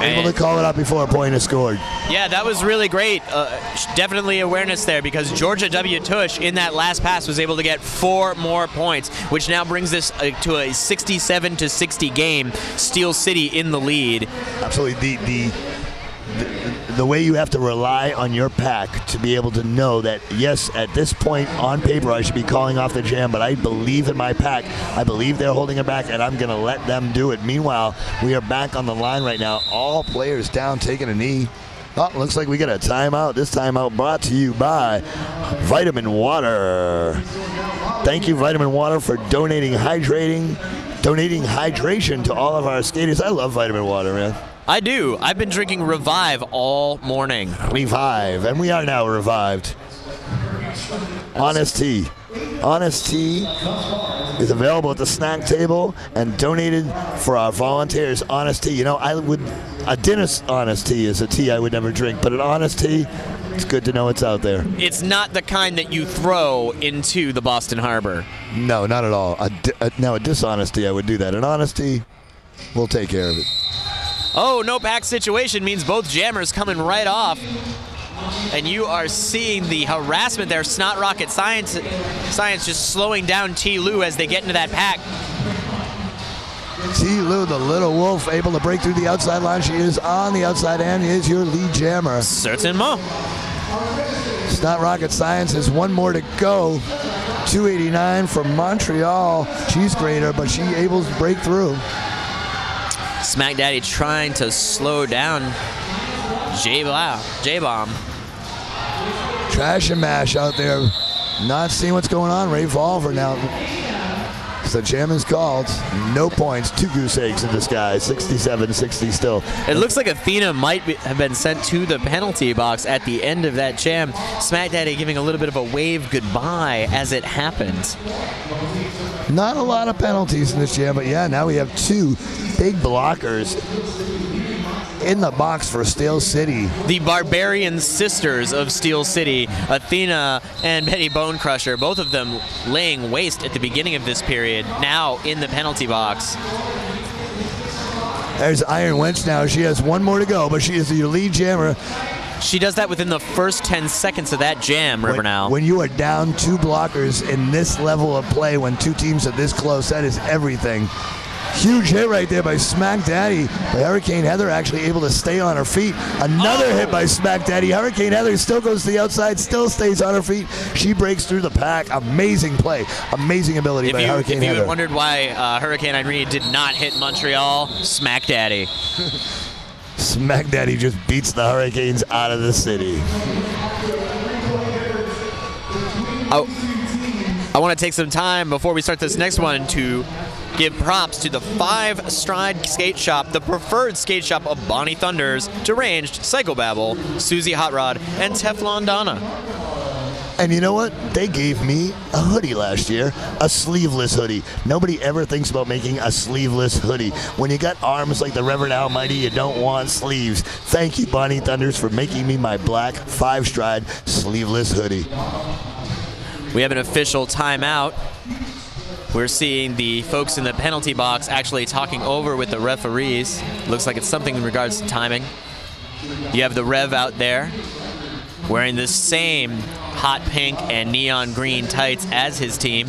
Speaker 1: Able to call it up before a point is scored.
Speaker 2: Yeah, that was really great. Uh, definitely awareness there because Georgia W. Tush in that last pass was able to get four more points, which now brings this uh, to a 67 to 60 game. Steel City in the lead.
Speaker 1: Absolutely. The the the, way you have to rely on your pack to be able to know that yes, at this point on paper I should be calling off the jam, but I believe in my pack. I believe they're holding it back, and I'm going to let them do it. Meanwhile, we are back on the line right now. All players down, taking a knee. Oh, looks like we got a timeout. This timeout brought to you by Vitamin Water. Thank you, Vitamin Water, for donating hydrating, donating hydration to all of our skaters. I love Vitamin Water, man.
Speaker 2: I do. I've been drinking Revive all morning.
Speaker 1: Revive, and we are now revived. Honest Tea. Honest Tea is available at the snack table and donated for our volunteers. Honest Tea. You know, I would a Dennis Honest Tea is a tea I would never drink, but an Honest Tea, it's good to know it's out there.
Speaker 2: It's not the kind that you throw into the Boston Harbor.
Speaker 1: No, not at all. A, a, now a dishonesty, I would do that. An honesty, we'll take care of it.
Speaker 2: Oh, no pack situation means both jammers coming right off. And you are seeing the harassment there. Snot Rocket Science, Science just slowing down T. Lou as they get into that pack.
Speaker 1: T. Lou, the little wolf, able to break through the outside line. She is on the outside and is your lead jammer.
Speaker 2: Certainement.
Speaker 1: Snot Rocket Science has one more to go. 289 from Montreal. She's greater, but she able to break through.
Speaker 2: Smack Daddy trying to slow down J-Bomb.
Speaker 1: Trash and mash out there. Not seeing what's going on. Revolver now. Jam is called. No points. Two goose eggs in disguise. 67-60 still.
Speaker 2: It looks like Athena might be, have been sent to the penalty box at the end of that jam. Smack Daddy giving a little bit of a wave goodbye as it happens.
Speaker 1: Not a lot of penalties in this jam, but yeah, now we have two big blockers in the box for Steel City.
Speaker 2: The Barbarian Sisters of Steel City, Athena and Betty Bone Crusher, both of them laying waste at the beginning of this period, now in the penalty box.
Speaker 1: There's Iron Wench now. She has one more to go, but she is your lead jammer.
Speaker 2: She does that within the first 10 seconds of that jam, Reverend Al.
Speaker 1: When, when you are down two blockers in this level of play, when two teams are this close, that is everything. Huge hit right there by Smack Daddy. But Hurricane Heather actually able to stay on her feet. Another oh. hit by Smack Daddy. Hurricane Heather still goes to the outside, still stays on her feet. She breaks through the pack. Amazing play. Amazing ability
Speaker 2: if
Speaker 1: by
Speaker 2: you,
Speaker 1: Hurricane
Speaker 2: if
Speaker 1: Heather.
Speaker 2: If you wondered why uh, Hurricane Irene did not hit Montreal, Smack Daddy. <laughs>
Speaker 1: Smack Daddy just beats the Hurricanes out of the city.
Speaker 2: Oh, I want to take some time before we start this next one to give props to the Five Stride Skate Shop, the preferred skate shop of Bonnie Thunders, Deranged, Psychobabble, Suzy Hotrod, and Teflon Donna.
Speaker 1: And you know what? They gave me a hoodie last year, a sleeveless hoodie. Nobody ever thinks about making a sleeveless hoodie. When you got arms like the Reverend Almighty, you don't want sleeves. Thank you, Bonnie Thunders, for making me my black five stride sleeveless hoodie.
Speaker 2: We have an official timeout. We're seeing the folks in the penalty box actually talking over with the referees. Looks like it's something in regards to timing. You have the Rev out there wearing the same hot pink and neon green tights as his team.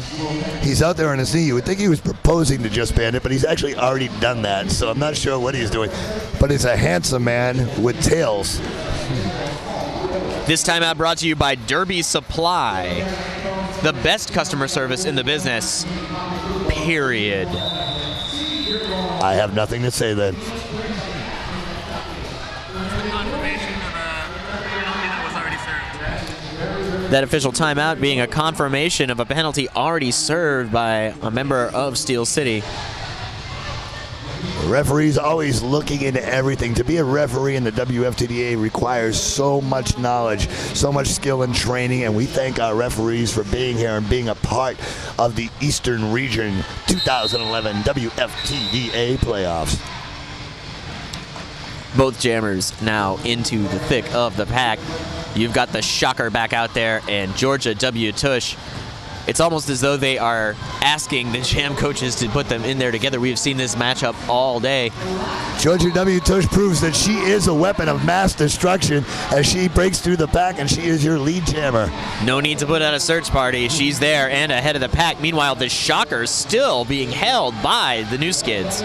Speaker 1: He's out there on his knee. You would think he was proposing to Jess Bandit, but he's actually already done that, so I'm not sure what he's doing. But he's a handsome man with tails.
Speaker 2: This time out brought to you by Derby Supply, the best customer service in the business, period.
Speaker 1: I have nothing to say then.
Speaker 2: That official timeout being a confirmation of a penalty already served by a member of Steel City.
Speaker 1: Referee's always looking into everything. To be a referee in the WFTDA requires so much knowledge, so much skill and training, and we thank our referees for being here and being a part of the Eastern Region 2011 WFTDA playoffs.
Speaker 2: Both jammers now into the thick of the pack. You've got the shocker back out there, and Georgia W. Tush it's almost as though they are asking the jam coaches to put them in there together. We've seen this matchup all day.
Speaker 1: Georgia W. Tush proves that she is a weapon of mass destruction as she breaks through the pack and she is your lead jammer.
Speaker 2: No need to put out a search party. She's there and ahead of the pack. Meanwhile, the Shockers still being held by the New Skids.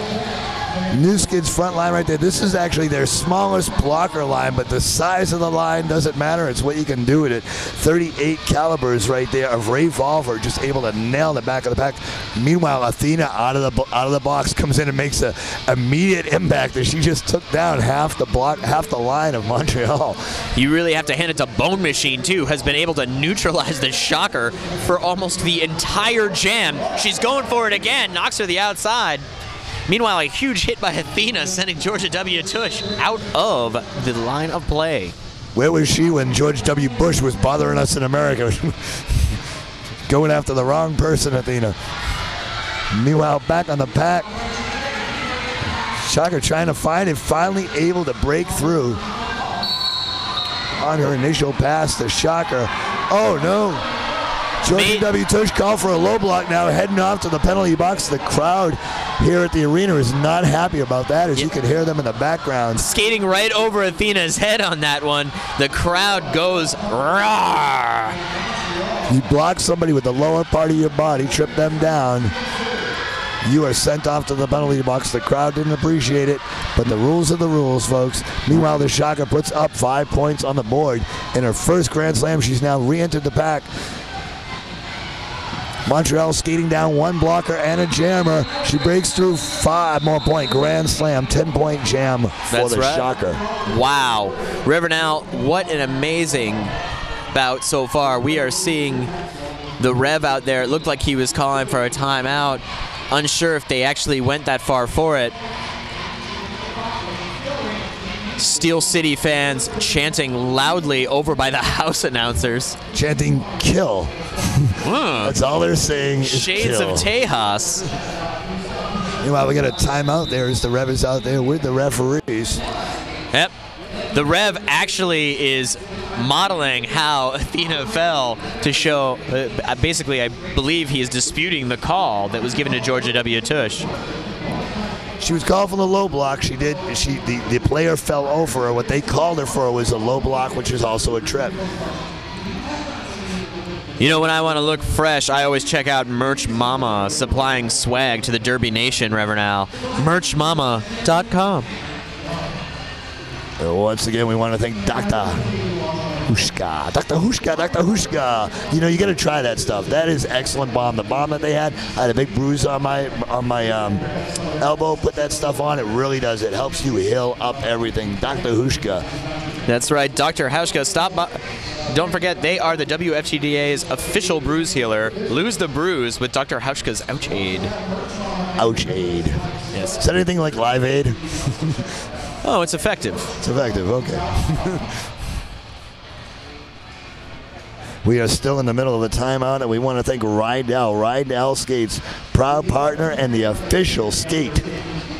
Speaker 1: New Skids front line right there. This is actually their smallest blocker line, but the size of the line doesn't matter. It's what you can do with it. 38 calibers right there of Revolver, just able to nail the back of the pack. Meanwhile, Athena out of the out of the box comes in and makes an immediate impact as she just took down half the block, half the line of Montreal.
Speaker 2: You really have to hand it to Bone Machine too. Has been able to neutralize the Shocker for almost the entire jam. She's going for it again, knocks her the outside. Meanwhile, a huge hit by Athena sending Georgia W. Tush out of the line of play.
Speaker 1: Where was she when George W. Bush was bothering us in America? <laughs> Going after the wrong person, Athena. Meanwhile, back on the pack, Shocker trying to find it, finally able to break through on her initial pass to Shocker. Oh no! Georgia W. Tush called for a low block now, heading off to the penalty box. The crowd here at the arena is not happy about that, as yep. you can hear them in the background.
Speaker 2: Skating right over Athena's head on that one. The crowd goes roar.
Speaker 1: You block somebody with the lower part of your body, trip them down. You are sent off to the penalty box. The crowd didn't appreciate it, but the rules are the rules, folks. Meanwhile, the Shocker puts up five points on the board. In her first Grand Slam, she's now re entered the pack. Montreal skating down one blocker and a jammer. She breaks through five more point grand slam, 10 point jam for
Speaker 2: That's
Speaker 1: the
Speaker 2: right.
Speaker 1: Shocker.
Speaker 2: Wow. Reverend Al, what an amazing bout so far. We are seeing the Rev out there. It looked like he was calling for a timeout. Unsure if they actually went that far for it. Steel City fans chanting loudly over by the <laughs> house announcers.
Speaker 1: Chanting kill. That's all they're saying.
Speaker 2: Shades
Speaker 1: kill.
Speaker 2: of Tejas.
Speaker 1: Meanwhile, we got a timeout there as the Rev is out there with the referees.
Speaker 2: Yep. The Rev actually is modeling how <laughs> Athena fell to show, uh, basically, I believe he is disputing the call that was given to Georgia W. Tush.
Speaker 1: She was called for the low block. She did. She the, the player fell over her. What they called her for was a low block, which is also a trip.
Speaker 2: You know, when I want to look fresh, I always check out Merch Mama, supplying swag to the Derby Nation, Reverend Al. Merchmama.com.
Speaker 1: Once again, we want to thank Dr. Hauschka. Dr. Hauschka, Dr. Hauschka. You know, you got to try that stuff. That is excellent bomb. The bomb that they had, I had a big bruise on my on my um, elbow. Put that stuff on. It really does. It helps you heal up everything. Dr. Hauschka.
Speaker 2: That's right, Dr. Hauschka. Stop by. Don't forget, they are the WFTDA's official bruise healer. Lose the bruise with Dr. Hauschka's Ouch Aid.
Speaker 1: Ouch Aid.
Speaker 2: Yes.
Speaker 1: Is that anything like Live Aid? <laughs>
Speaker 2: oh, it's effective.
Speaker 1: It's effective. Okay. <laughs> We are still in the middle of the timeout, and we want to thank Riedell, Riedell Skates, proud partner and the official skate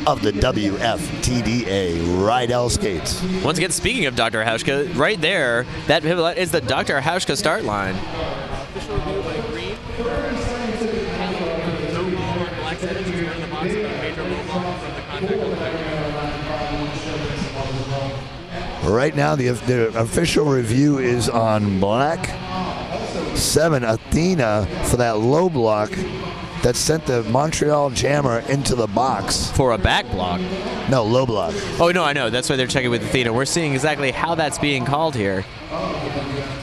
Speaker 1: of the WFTDA, Riedell Skates.
Speaker 2: Once again, speaking of Dr. Hauschka, right there, that is the Dr. Hauschka start line.
Speaker 1: Right now, the, the official review is on black. Seven, Athena for that low block that sent the Montreal Jammer into the box.
Speaker 2: For a back block?
Speaker 1: No, low block.
Speaker 2: Oh, no, I know. That's why they're checking with Athena. We're seeing exactly how that's being called here.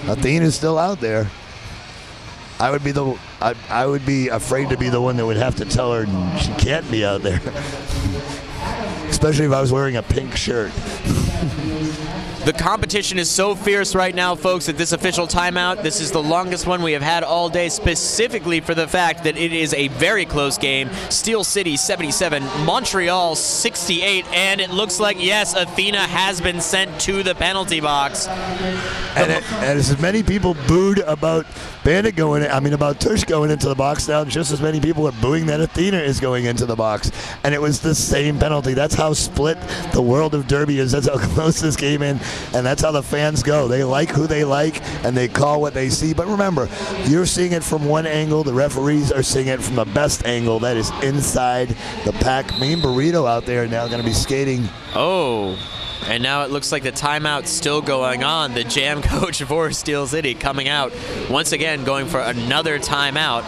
Speaker 1: Athena's still out there. I would be the I, I would be afraid to be the one that would have to tell her she can't be out there. <laughs> Especially if I was wearing a pink shirt. <laughs>
Speaker 2: The competition is so fierce right now, folks, at this official timeout. This is the longest one we have had all day, specifically for the fact that it is a very close game. Steel City 77, Montreal 68, and it looks like, yes, Athena has been sent to the penalty box.
Speaker 1: And, it, and as many people booed about Bandit going, I mean, about Tush going into the box now, just as many people are booing that Athena is going into the box. And it was the same penalty. That's how split the world of Derby is. That's how <laughs> close this game in and that's how the fans go. They like who they like, and they call what they see. But remember, you're seeing it from one angle. The referees are seeing it from the best angle. That is inside the pack. Mean Burrito out there now going to be skating.
Speaker 2: Oh. And now it looks like the timeout's still going on. The jam <laughs> coach for Steel City coming out once again, going for another timeout.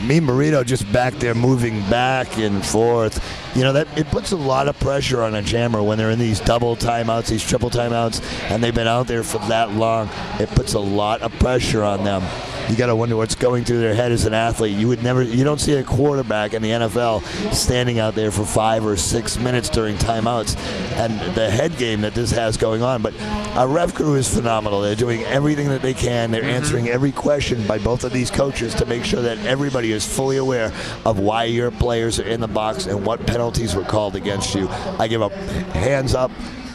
Speaker 1: Mean Burrito just back there moving back and forth. You know that it puts a lot of pressure on a jammer when they're in these double timeouts, these triple timeouts, and they've been out there for that long. It puts a lot of pressure on them you got to wonder what's going through their head as an athlete. You would never, you don't see a quarterback in the NFL standing out there for five or six minutes during timeouts, and the head game that this has going on. But our ref crew is phenomenal. They're doing everything that they can. They're mm-hmm. answering every question by both of these coaches to make sure that everybody is fully aware of why your players are in the box and what penalties were called against you. I give a hands up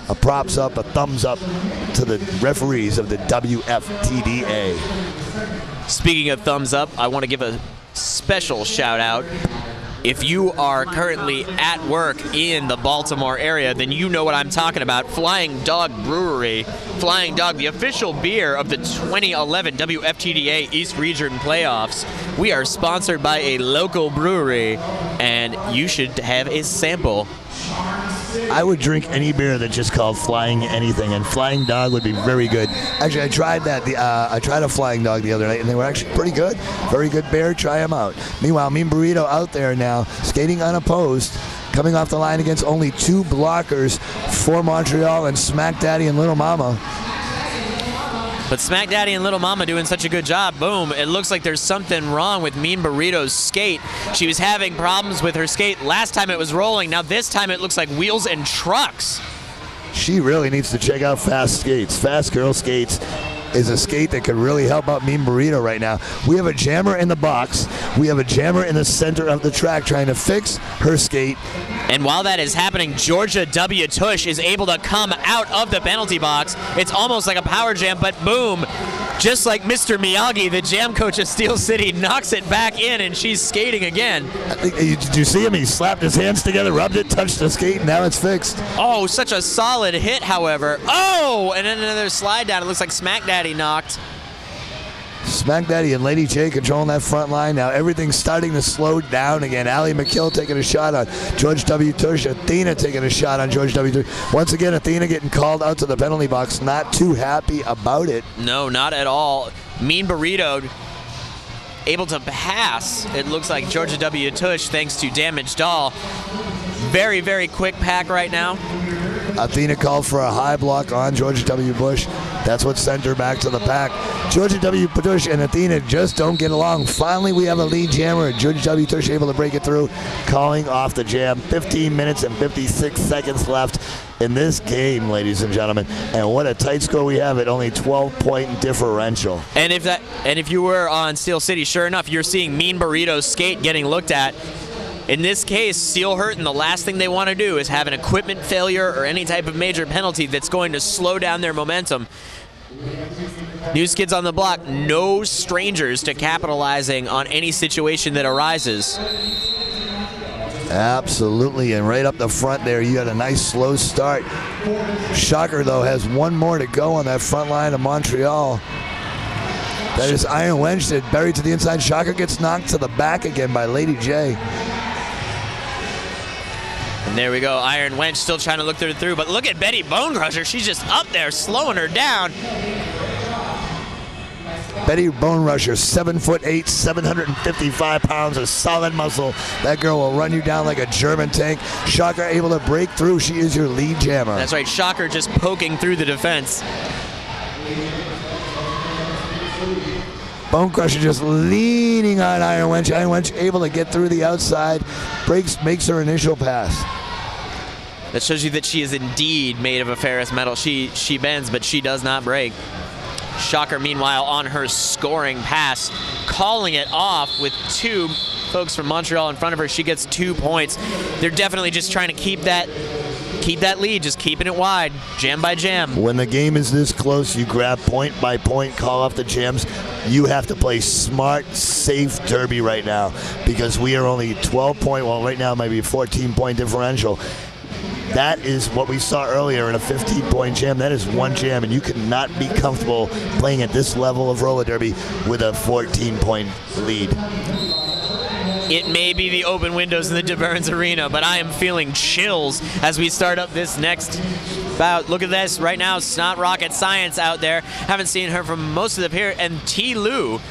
Speaker 1: a props up, a thumbs up to the referees of the WFTDA.
Speaker 2: Speaking of thumbs up, I want to give a special shout out. If you are currently at work in the Baltimore area, then you know what I'm talking about. Flying Dog Brewery. Flying Dog, the official beer of the 2011 WFTDA East Region playoffs. We are sponsored by a local brewery, and you should have a sample
Speaker 1: I would drink any beer that's just called Flying Anything, and Flying Dog would be very good. Actually, I tried that. The uh, I tried a Flying Dog the other night, and they were actually pretty good. Very good beer. Try them out. Meanwhile, Mean Burrito out there now, skating unopposed coming off the line against only two blockers for Montreal and Smack Daddy and Little Mama.
Speaker 2: But Smack Daddy and Little Mama doing such a good job. Boom. It looks like there's something wrong with Mean Burrito's skate. She was having problems with her skate. Last time it was rolling. Now this time it looks like wheels and trucks.
Speaker 1: She really needs to check out Fast Skates. Fast Girl Skates is a skate that could really help out Mean Burrito right now. We have a jammer in the box. We have a jammer in the center of the track trying to fix her skate.
Speaker 2: And while that is happening, Georgia W. Tush is able to come out of the penalty box. It's almost like a power jam, but boom, just like Mr. Miyagi, the jam coach of Steel City, knocks it back in, and she's skating again.
Speaker 1: Did you see him? He slapped his hands together, rubbed it, touched the skate, and now it's fixed.
Speaker 2: Oh, such a solid hit, however. Oh, and then another slide down. It looks like Smack Daddy knocked.
Speaker 1: Smack Daddy and Lady J controlling that front line now. Everything's starting to slow down again. Allie McKill taking a shot on George W. Tush. Athena taking a shot on George W. Tush. Once again, Athena getting called out to the penalty box. Not too happy about it.
Speaker 2: No, not at all. Mean Burrito able to pass. It looks like Georgia W. Tush thanks to Damaged Doll. Very, very quick pack right now.
Speaker 1: Athena called for a high block on Georgia W. Bush. That's what sent her back to the pack. Georgia W. Tush and Athena just don't get along. Finally, we have a lead jammer. Georgia W. Tush able to break it through, calling off the jam. 15 minutes and 56 seconds left in this game, ladies and gentlemen. And what a tight score we have at only 12 point differential.
Speaker 2: And if that and if you were on Steel City, sure enough, you're seeing Mean Burrito's skate getting looked at. In this case, Steel Hurt, and the last thing they want to do is have an equipment failure or any type of major penalty that's going to slow down their momentum. New Kids on the block, no strangers to capitalizing on any situation that arises.
Speaker 1: Absolutely, and right up the front there, you had a nice slow start. Shocker, though, has one more to go on that front line of Montreal. That is Iron Wench that buried to the inside. Shocker gets knocked to the back again by Lady J.
Speaker 2: And there we go. Iron Wench still trying to look through, through but look at Betty Bone Crusher. She's just up there slowing her down.
Speaker 1: Betty Bone Crusher, seven foot eight, 755 pounds of solid muscle. That girl will run you down like a German tank. Shocker able to break through. She is your lead jammer.
Speaker 2: That's right. Shocker just poking through the defense.
Speaker 1: Bone Crusher just leaning on Iron Wench. Iron Wench able to get through the outside, breaks, makes her initial pass.
Speaker 2: That shows you that she is indeed made of a ferrous metal. She she bends, but she does not break. Shocker, meanwhile, on her scoring pass, calling it off with two folks from Montreal in front of her. She gets two points. They're definitely just trying to keep that keep that lead, just keeping it wide, jam by jam.
Speaker 1: When the game is this close, you grab point by point, call off the jams. You have to play smart, safe derby right now because we are only 12 point, well, right now it might be 14 point differential. That is what we saw earlier in a 15 point jam. That is one jam, and you cannot be comfortable playing at this level of roller derby with a 14 point lead.
Speaker 2: It may be the open windows in the Du Burns Arena, but I am feeling chills as we start up this next bout. Look at this right now. Snot Rocket Science out there. Haven't seen her from most of the period. And T. Lou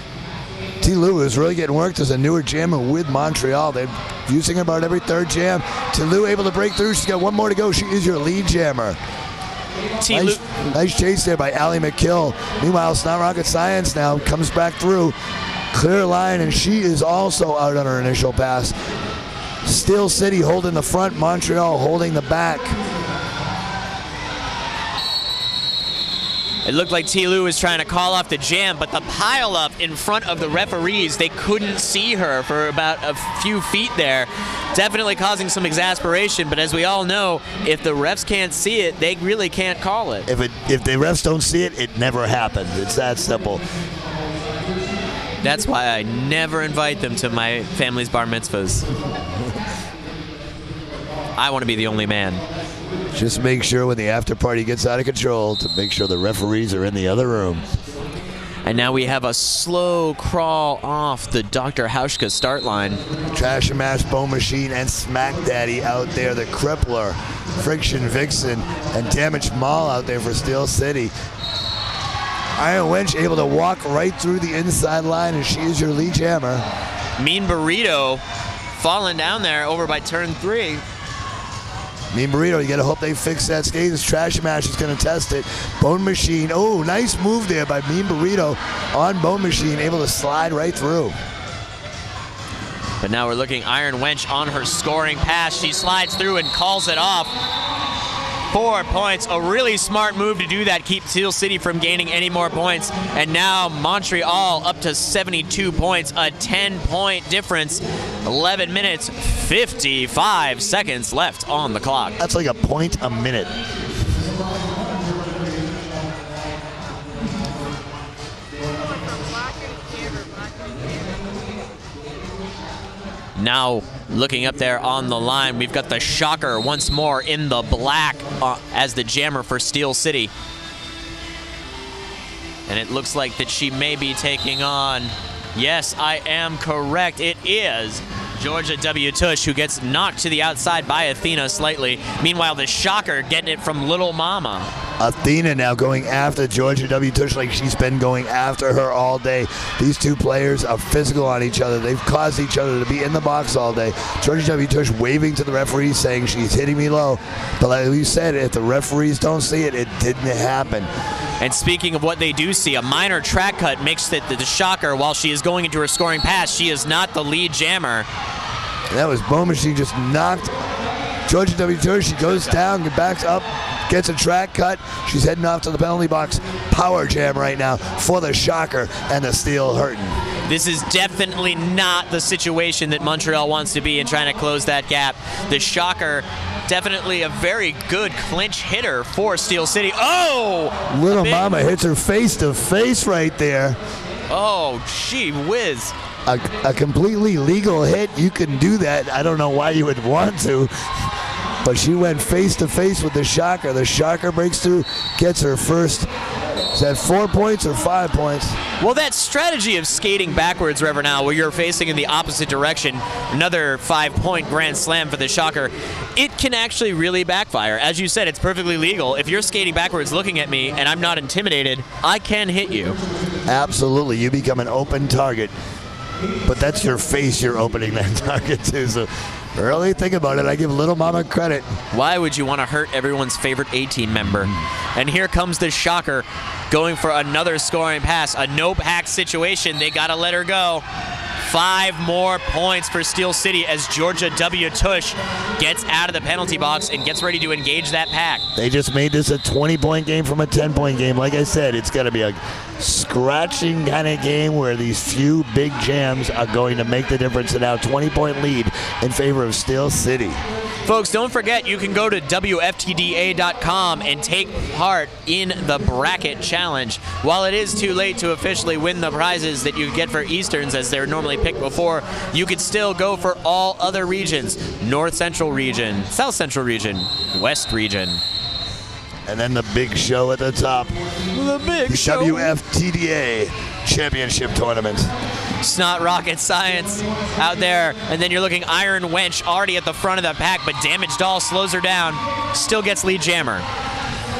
Speaker 1: T. Lou is really getting worked as a newer jammer with Montreal. They're using about every third jam. T. Lou able to break through. She's got one more to go. She is your lead jammer.
Speaker 2: T.
Speaker 1: Nice, nice chase there by Allie McKill. Meanwhile, Snot Rocket Science now comes back through. Clear line, and she is also out on her initial pass. Steel City holding the front, Montreal holding the back.
Speaker 2: It looked like T. Lou was trying to call off the jam, but the pileup in front of the referees, they couldn't see her for about a few feet there. Definitely causing some exasperation, but as we all know, if the refs can't see it, they really can't call it.
Speaker 1: If it if the refs don't see it, it never happens. It's that simple.
Speaker 2: That's why I never invite them to my family's bar mitzvahs. <laughs> I want to be the only man.
Speaker 1: Just make sure when the after party gets out of control to make sure the referees are in the other room.
Speaker 2: And now we have a slow crawl off the Dr. Hauschka start line.
Speaker 1: Trash and Mash, Bone Machine, and Smack Daddy out there. The Crippler, Friction Vixen, and Damage Mall out there for Steel City. Iron Wench able to walk right through the inside line, and she is your lead jammer.
Speaker 2: Mean Burrito falling down there over by turn three.
Speaker 1: Mean Burrito, you gotta hope they fix that. This Trash Mash is gonna test it. Bone Machine, oh, nice move there by Mean Burrito on Bone Machine, able to slide right through.
Speaker 2: But now we're looking Iron Wench on her scoring pass. She slides through and calls it off. Four points. A really smart move to do that, keep Steel City from gaining any more points. And now Montreal up to 72 points, a 10 point difference. 11 minutes, 55 seconds left on the clock.
Speaker 1: That's like a point a minute.
Speaker 2: Now, looking up there on the line, we've got the Shocker once more in the black uh, as the jammer for Steel City. And it looks like that she may be taking on, yes, I am correct, it is Georgia W. Tush, who gets knocked to the outside by Athena slightly. Meanwhile, the Shocker getting it from Little Mama.
Speaker 1: Athena now going after Georgia W. Tush like she's been going after her all day. These two players are physical on each other. They've caused each other to be in the box all day. Georgia W. Tush waving to the referee saying she's hitting me low. But like you said, if the referees don't see it, it didn't happen.
Speaker 2: And speaking of what they do see, a minor track cut makes it the, the shocker while she is going into her scoring pass. She is not the lead jammer.
Speaker 1: And that was Bone Machine just knocked Georgia W. Tush. She goes down, backs up, gets a track cut. She's heading off to the penalty box. Power jam right now for the shocker and the Steel Hurtin'.
Speaker 2: This is definitely not the situation that Montreal wants to be in trying to close that gap. The shocker definitely a very good clinch hitter for Steel City. Oh!
Speaker 1: Little Mama hits her face to face right there.
Speaker 2: Oh, gee whiz.
Speaker 1: A, a, completely legal hit. You can do that. I don't know why you would want to. But she went face to face with the Shocker. The Shocker breaks through, gets her first is that four points or five points?
Speaker 2: Well, that strategy of skating backwards, Reverend now, where you're facing in the opposite direction, another five point grand slam for the Shocker, it can actually really backfire. As you said, it's perfectly legal. If you're skating backwards looking at me and I'm not intimidated, I can hit you.
Speaker 1: Absolutely. You become an open target. But that's your face you're opening that <laughs> target to. So really think about it. I give Little Mama credit.
Speaker 2: Why would you want to hurt everyone's favorite A team member? And here comes the shocker going for another scoring pass. A no pack situation. They got to let her go. Five more points for Steel City as Georgia W. Tush gets out of the penalty box and gets ready to engage that pack.
Speaker 1: They just made this a 20 point game from a 10 point game. Like I said, it's got to be a scratching kind of game where these few big jams are going to make the difference. And now 20 point lead in favor of Steel City.
Speaker 2: Folks, don't forget you can go to WFTDA.com and take part in the bracket challenge. While it is too late to officially win the prizes that you get for Easterns as they're normally picked before, you could still go for all other regions North Central region, South Central region, West region.
Speaker 1: And then the big show at the top.
Speaker 2: The big
Speaker 1: the
Speaker 2: show.
Speaker 1: WFTDA Championship Tournament.
Speaker 2: Snot Rocket Science out there. And then you're looking Iron Wench already at the front of the pack, but Damaged Doll slows her down. Still gets lead jammer.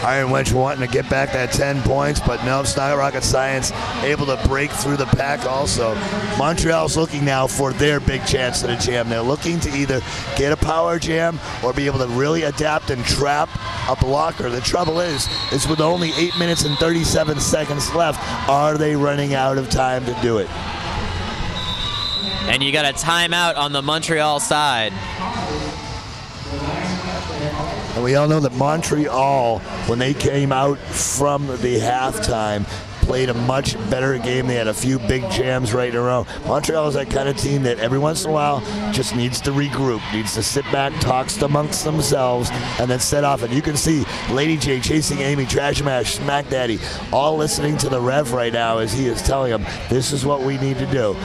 Speaker 1: Iron Wench wanting to get back that 10 points, but no, Snot Rocket Science able to break through the pack also. Montreal's looking now for their big chance to the jam. They're looking to either get a power jam or be able to really adapt and trap a blocker. The trouble is, is with only 8 minutes and 37 seconds left, are they running out of time to do it?
Speaker 2: And you got a timeout on the Montreal side.
Speaker 1: And we all know that Montreal, when they came out from the halftime, played a much better game. They had a few big jams right in a row. Montreal is that kind of team that every once in a while just needs to regroup, needs to sit back, talks amongst themselves, and then set off. And you can see Lady J chasing Amy, Trash Mash, Smack Daddy, all listening to the Rev right now as he is telling them, this is what we need to do.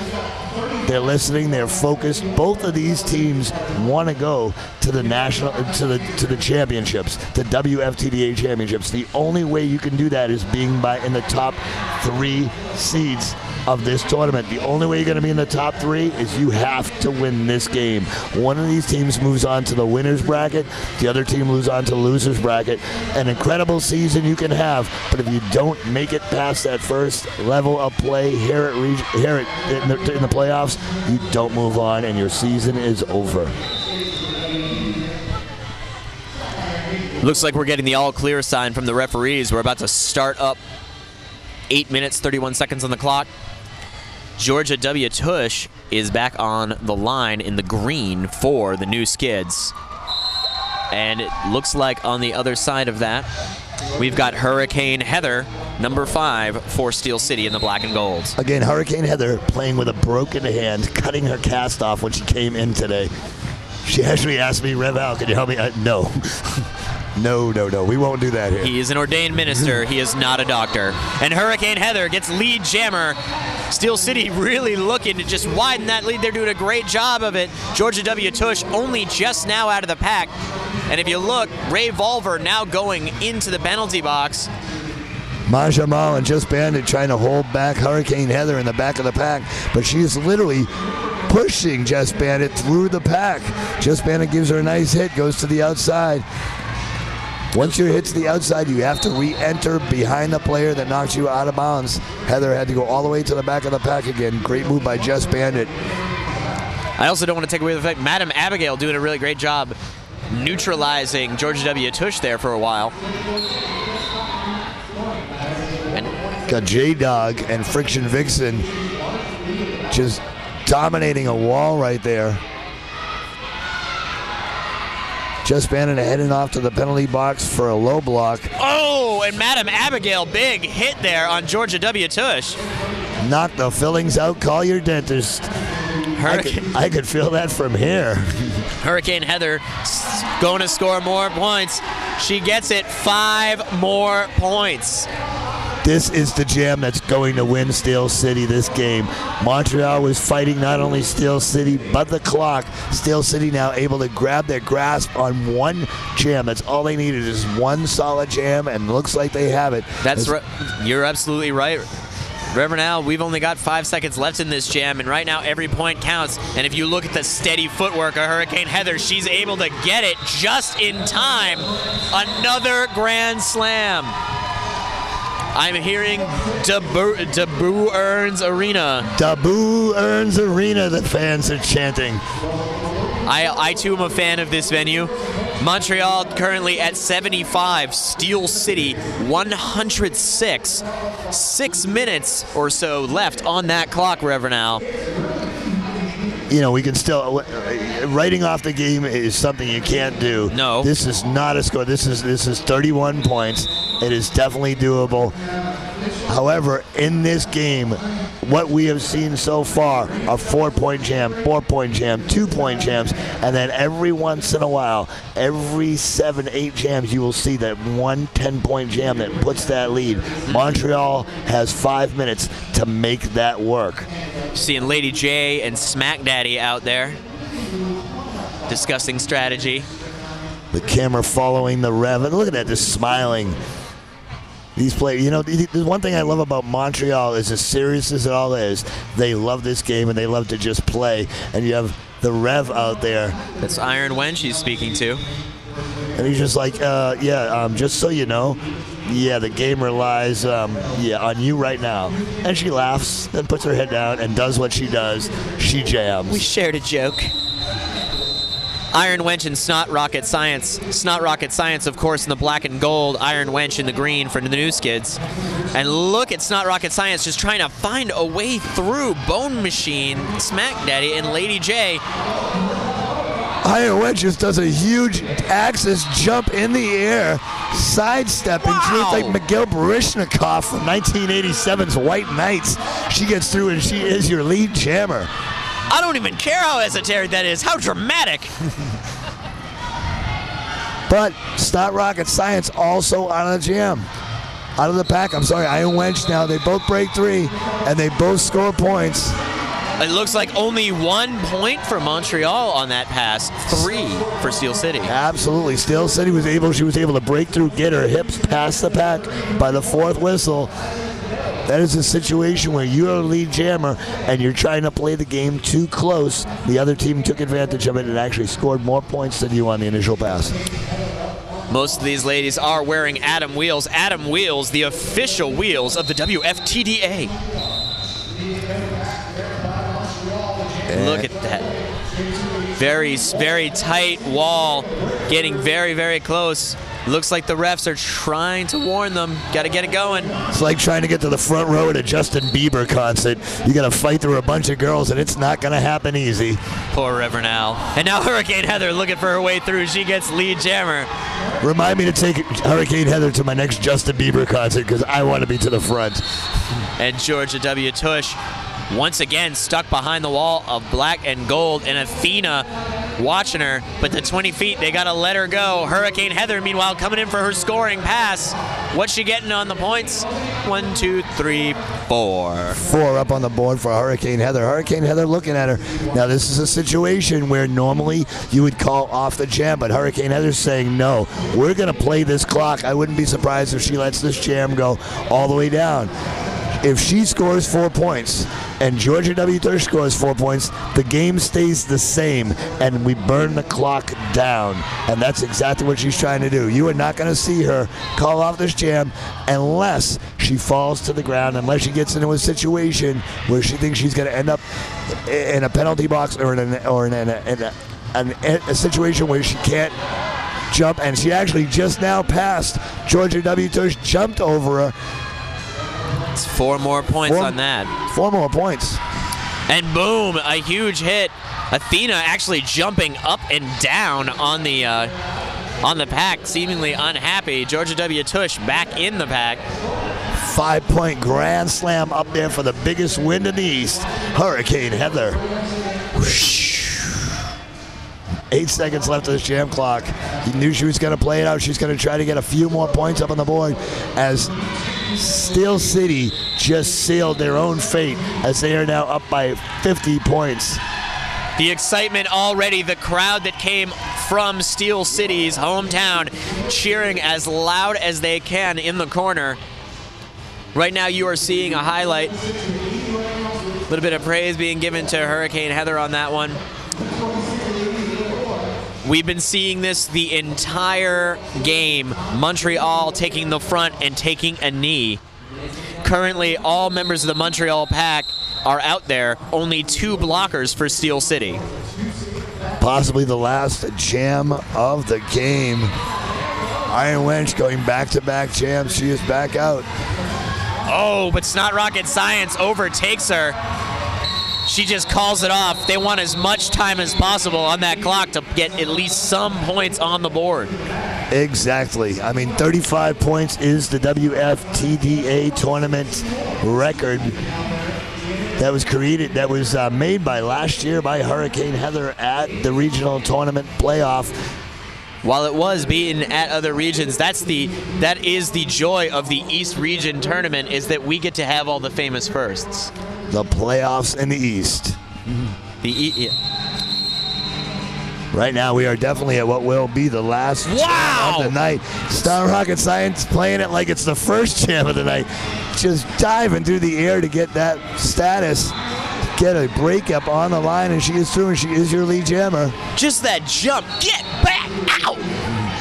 Speaker 1: They're listening. They're focused. Both of these teams want to go to the national, to the to the championships, the WFTDA championships. The only way you can do that is being by in the top three seeds of this tournament. The only way you're going to be in the top three is you have to win this game. One of these teams moves on to the winners bracket, the other team moves on to losers bracket. An incredible season you can have, but if you don't make it past that first level of play here at, here at in, the, in the playoffs, you don't move on, and your season is over.
Speaker 2: Looks like we're getting the all clear sign from the referees. We're about to start up. Eight minutes, 31 seconds on the clock. Georgia W. Tush is back on the line in the green for the new skids. And it looks like on the other side of that, we've got Hurricane Heather, number five for Steel City in the black and gold.
Speaker 1: Again, Hurricane Heather playing with a broken hand, cutting her cast off when she came in today. She actually asked me, Rev Al, can you help me? Uh, no. <laughs> No, no, no. We won't do that here.
Speaker 2: He is an ordained minister. he is not a doctor. And Hurricane Heather gets lead jammer. Steel City really looking to just widen that lead. They're doing a great job of it. Georgia W. Tush only just now out of the pack. And if you look, Ray Volver now going into the penalty box.
Speaker 1: Maja and Jess Bandit trying to hold back Hurricane Heather in the back of the pack, but she's literally pushing Jess Bandit through the pack. Jess Bandit gives her a nice hit, goes to the outside. Once your hit's the outside, you have to re-enter behind the player that knocks you out of bounds. Heather had to go all the way to the back of the pack again. Great move by Jess Bandit.
Speaker 2: I also don't want to take away the fact Madam Abigail doing a really great job neutralizing Georgia W. Tush there for a while.
Speaker 1: And Got J-Dog and Friction Vixen just dominating a wall right there. Jess Bandit heading off to the penalty box for a low block.
Speaker 2: Oh, and Madam Abigail, big hit there on Georgia W. Tush.
Speaker 1: Knock the fillings out, call your dentist. I could, I could feel that from here. <laughs>
Speaker 2: Hurricane Heather going to score more points. She gets it five more points.
Speaker 1: This is the jam that's going to win Steel City this game. Montreal was fighting not only Steel City, but the clock. Steel City now able to grab their grasp on one jam. That's all they needed is one solid jam, and looks like they have it.
Speaker 2: That's right. You're absolutely right. Reverend Al, we've only got five seconds left in this jam, and right now every point counts. And if you look at the steady footwork of Hurricane Heather, she's able to get it just in time. Another grand slam. I'm hearing Du Burns Arena.
Speaker 1: Du Burns Arena, the fans are chanting.
Speaker 2: I, I too am a fan of this venue. Montreal currently at 75, Steel City 106. Six minutes or so left on that clock, Reverend Al
Speaker 1: you know, we can still uh, writing off the game is something you can't do.
Speaker 2: No,
Speaker 1: this is not a score. This is this is 31 points. It is definitely doable. However, in this game, what we have seen so far are four-point jam, four-point jam, two-point jams, and then every once in a while, every seven, eight jams, you will see that one 10-point jam that puts that lead. Montreal has five minutes to make that work.
Speaker 2: Seeing Lady J and Smack Daddy out there discussing strategy.
Speaker 1: The camera following the rev. And look at that, just smiling. These players, you know, the one thing I love about Montreal is as serious as it all is, they love this game and they love to just play. And you have the Rev out there.
Speaker 2: That's Iron Wench he's speaking to.
Speaker 1: And he's just like, uh, yeah, um, just so you know, yeah, the game relies, um, yeah, on you right now. And she laughs, then puts her head down and does what she does. She jams.
Speaker 2: We shared a joke. Iron Wench and Snot Rocket Science. Snot Rocket Science, of course, in the black and gold. Iron Wench in the green for the new skids. And look at Snot Rocket Science just trying to find a way through Bone Machine, Smack Daddy, and Lady J.
Speaker 1: Iron Wench just does a huge apex jump in the air, sidestepping. She looks like Mikhail Baryshnikov from 1987's White Knights. She gets through and she is your lead jammer.
Speaker 2: I don't even care how esoteric that is. How dramatic. <laughs>
Speaker 1: But Snot Rocket Science also on a jam. Out of the pack, I'm sorry, Iron Wench now. They both break three and they both score points.
Speaker 2: It looks like only one point for Montreal on that pass. Three for Steel City.
Speaker 1: Absolutely. Steel City was able, she was able to break through, get her hips past the pack by the fourth whistle. That is a situation where you're a lead jammer and you're trying to play the game too close. The other team took advantage of it and actually scored more points than you on the initial pass.
Speaker 2: Most of these ladies are wearing Atom wheels. Atom wheels, the official wheels of the WFTDA. Look at that. Very, very tight wall, getting very, very close. Looks like the refs are trying to warn them. Got to get it going.
Speaker 1: It's like trying to get to the front row at a Justin Bieber concert. You got to fight through a bunch of girls, and it's not going to happen easy.
Speaker 2: Poor Reverend Al. And now <laughs> Hurricane Heather looking for her way through. She gets lead jammer.
Speaker 1: Remind me to take Hurricane Heather to my next Justin Bieber concert because I want to be to the front.
Speaker 2: And Georgia W. Tush once again stuck behind the wall of black and gold and Athena watching her but the 20 feet they gotta let her go Hurricane Heather meanwhile coming in for her scoring pass what's she getting on the points one two three four
Speaker 1: Four up on the board for Hurricane Heather. Hurricane Heather looking at her. Now, this is a situation where normally you would call off the jam, but Hurricane Heather's saying, no, we're going to play this clock. I wouldn't be surprised if she lets this jam go all the way down. If she scores four points and Georgia W. Tush scores four points, the game stays the same and we burn the clock down. And that's exactly what she's trying to do. You are not going to see her call off this jam unless she falls to the ground, unless she gets into a situation where she thinks she's going to end up in a penalty box or in, an, or in, an, in a, an, a situation where she can't jump. And she actually just now passed Georgia W. Tush, jumped over her.
Speaker 2: It's four more points
Speaker 1: Four-
Speaker 2: on that
Speaker 1: Four more points.
Speaker 2: and boom a huge hit Athena actually jumping up and down on the uh, on the pack seemingly unhappy Georgia W. Tush back in the pack
Speaker 1: Five point grand slam up there for the biggest win in the East. Hurricane Heather. Whoosh. Eight seconds left of the jam clock. You knew she was going to play it out. She's going to try to get a few more points up on the board as Steel City just sealed their own fate as they are now up by 50 points.
Speaker 2: The excitement already, the crowd that came from Steel City's hometown cheering as loud as they can in the corner. Right now, you are seeing a highlight. A little bit of praise being given to Hurricane Heather on that one. We've been seeing this the entire game. Montreal taking the front and taking a knee. Currently, all members of the Montreal pack are out there. Only two blockers for Steel City.
Speaker 1: Possibly the last jam of the game. Iron Wench going back to back jams. She is back out.
Speaker 2: Oh, but Snot Rocket Science overtakes her. She just calls it off. They want as much time as possible on that clock to get at least some points on the board.
Speaker 1: Exactly. I mean, 35 points is the WFTDA tournament record that was created, that was uh, made by last year by Hurricane Heather at the regional tournament playoff.
Speaker 2: While it was beaten at other regions, that's the that is the joy of the East Region tournament is that we get to have all the famous firsts.
Speaker 1: The playoffs in the East.
Speaker 2: The e- yeah.
Speaker 1: Right now, we are definitely at what will be the last
Speaker 2: Wow!
Speaker 1: jam of the night. Snot Rocket Science playing it like it's the first jam of the night. Just diving through the air to get that status. Get a breakup on the line, and she is through, and she is your lead jammer.
Speaker 2: just that jump. Get back out.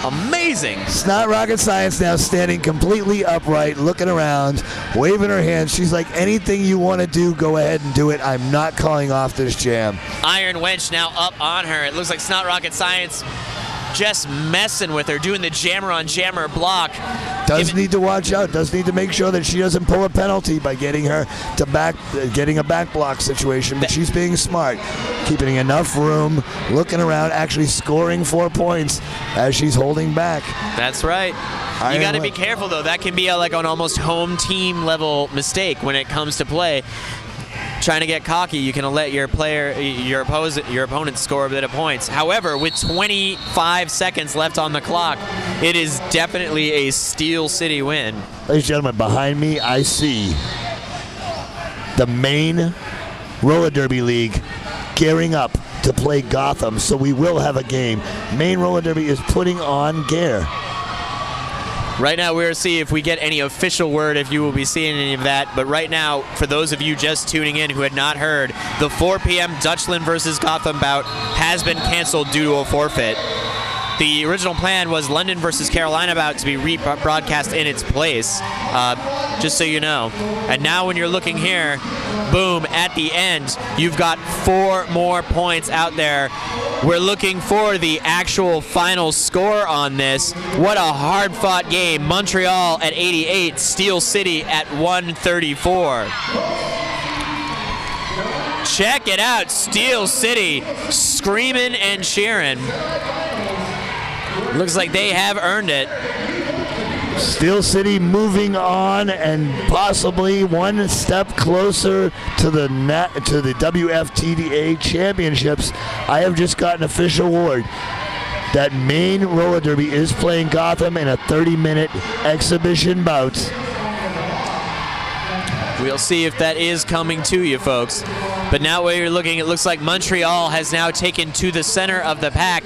Speaker 2: Amazing.
Speaker 1: It's not rocket science now, standing completely upright, looking around, waving her hands. She's like, anything you want to do, go ahead and do it. I'm not calling off this jam.
Speaker 2: Iron Wench now up on her. It looks like Snot Rocket Science just messing with her, doing the jammer on jammer block.
Speaker 1: Does need to watch out. Does need to make sure that she doesn't pull a penalty by getting her to back, getting a back block situation. But she's being smart, keeping enough room, looking around, actually scoring four points as she's holding back.
Speaker 2: That's right. You got to be careful though. That can be a, like an almost home team level mistake when it comes to play. Trying to get cocky, you can let your player, your opposite, your opponent score a bit of points. However, with 25 seconds left on the clock, it is definitely a Steel City win.
Speaker 1: Ladies and gentlemen, behind me, I see the Maine roller derby league gearing up to play Gotham. So we will have a game. Maine roller derby is putting on gear.
Speaker 2: Right now, we're see if we get any official word if you will be seeing any of that. But right now, for those of you just tuning in who had not heard, the 4 p.m. Dutchland versus Gotham bout has been canceled due to a forfeit. The original plan was London versus Carolina bout to be rebroadcast in its place, uh, just so you know. And now, when you're looking here, boom, at the end, you've got four more points out there. We're looking for the actual final score on this. What a hard fought game. Montreal at 88, Steel City at 134. Check it out, Steel City screaming and cheering. Looks like they have earned it.
Speaker 1: Steel City moving on and possibly one step closer to the net, to the WFTDA championships. I have just got an official word that Maine Roller Derby is playing Gotham in a 30-minute exhibition bout.
Speaker 2: We'll see if that is coming to you, folks. But now, where you're looking, it looks like Montreal has now taken to the center of the pack.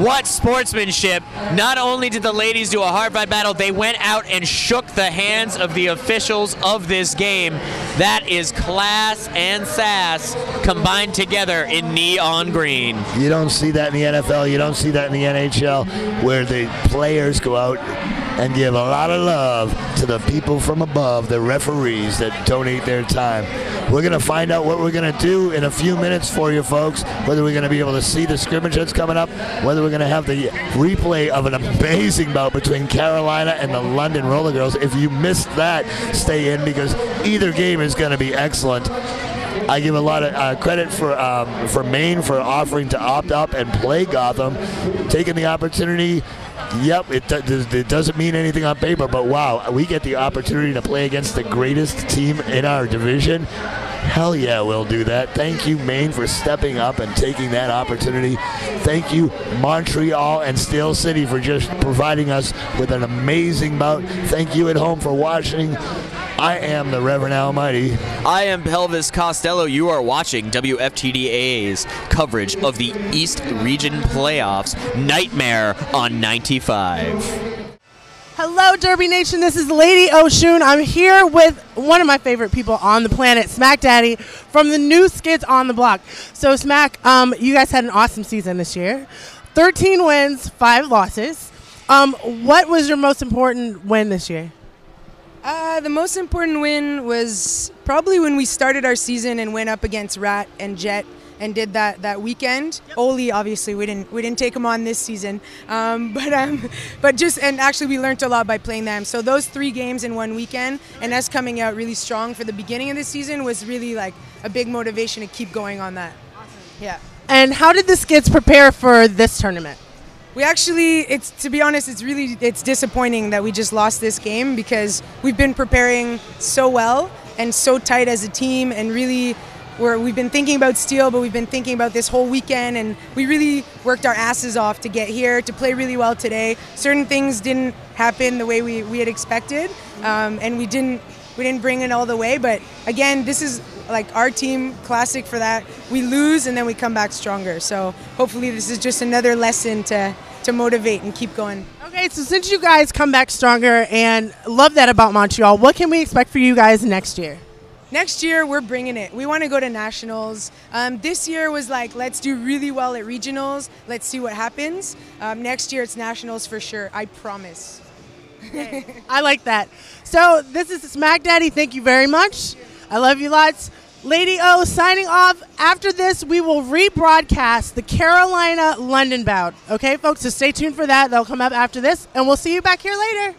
Speaker 2: What sportsmanship! Not only did the ladies do a hard fight battle, they went out and shook the hands of the officials of this game. That is class and sass combined together in neon green.
Speaker 1: You don't see that in the NFL. You don't see that in the NHL, where the players go out and give a lot of love to the people from above, the referees that donate their time. We're going to find out what we're going to do in a few minutes for you folks, whether we're going to be able to see the scrimmage that's coming up, whether we're going to have the replay of an amazing bout between Carolina and the London Roller Girls. If you missed that, stay in because either game is going to be excellent. I give a lot of uh, credit for um, for Maine for offering to opt up and play Gotham, taking the opportunity. Yep, it, it doesn't mean anything on paper, but wow, we get the opportunity to play against the greatest team in our division. Hell yeah, we'll do that. Thank you, Maine, for stepping up and taking that opportunity. Thank you, Montreal and Steel City, for just providing us with an amazing bout. Thank you at home for watching. I am the Reverend Almighty.
Speaker 2: I am Pelvis Costello. You are watching WFTDA's coverage of the East Region Playoffs Nightmare on 95.
Speaker 3: Hello, Derby Nation. This is Lady Oshun. I'm here with one of my favorite people on the planet, Smack Daddy, from the new Skids on the Block. So, Smack, um, you guys had an awesome season this year 13 wins, five losses. Um, what was your most important win this year?
Speaker 4: Uh, the most important win was probably when we started our season and went up against Rat and Jet and did that that weekend. Oli, obviously, we didn't we didn't take him on this season, um, <laughs> but um, but just and actually we learned a lot by playing them. So those three games in one weekend and us coming out really strong for the beginning of the season was really like a big motivation to keep going on that. Yeah.
Speaker 3: And how did the Skids prepare for this tournament?
Speaker 4: We actually, it's to be honest, it's really it's disappointing that we just lost this game because we've been preparing so well and so tight as a team, and really, we're, we've been thinking about steel, but we've been thinking about this whole weekend, and we really worked our asses off to get here to play really well today. Certain things didn't happen the way we, we had expected, um, and we didn't we didn't bring it all the way. But again, this is like our team classic for that. We lose and then we come back stronger. So hopefully this is just another lesson to to motivate and keep going.
Speaker 3: Okay, so since you guys come back stronger and love that about Montreal, what can we expect for you guys next year?
Speaker 4: next year we're bringing it. We want to go to nationals. Um, this year was like, let's do really well at regionals. Let's see what happens. Um, next year it's nationals for sure. I promise.
Speaker 3: I like that. So this is Smack Daddy. Thank you very much. I love you lots. Lady O signing off. After this, we will rebroadcast the Carolina London bout. Okay, folks, so stay tuned for that. They'll come up after this, and we'll see you back here later.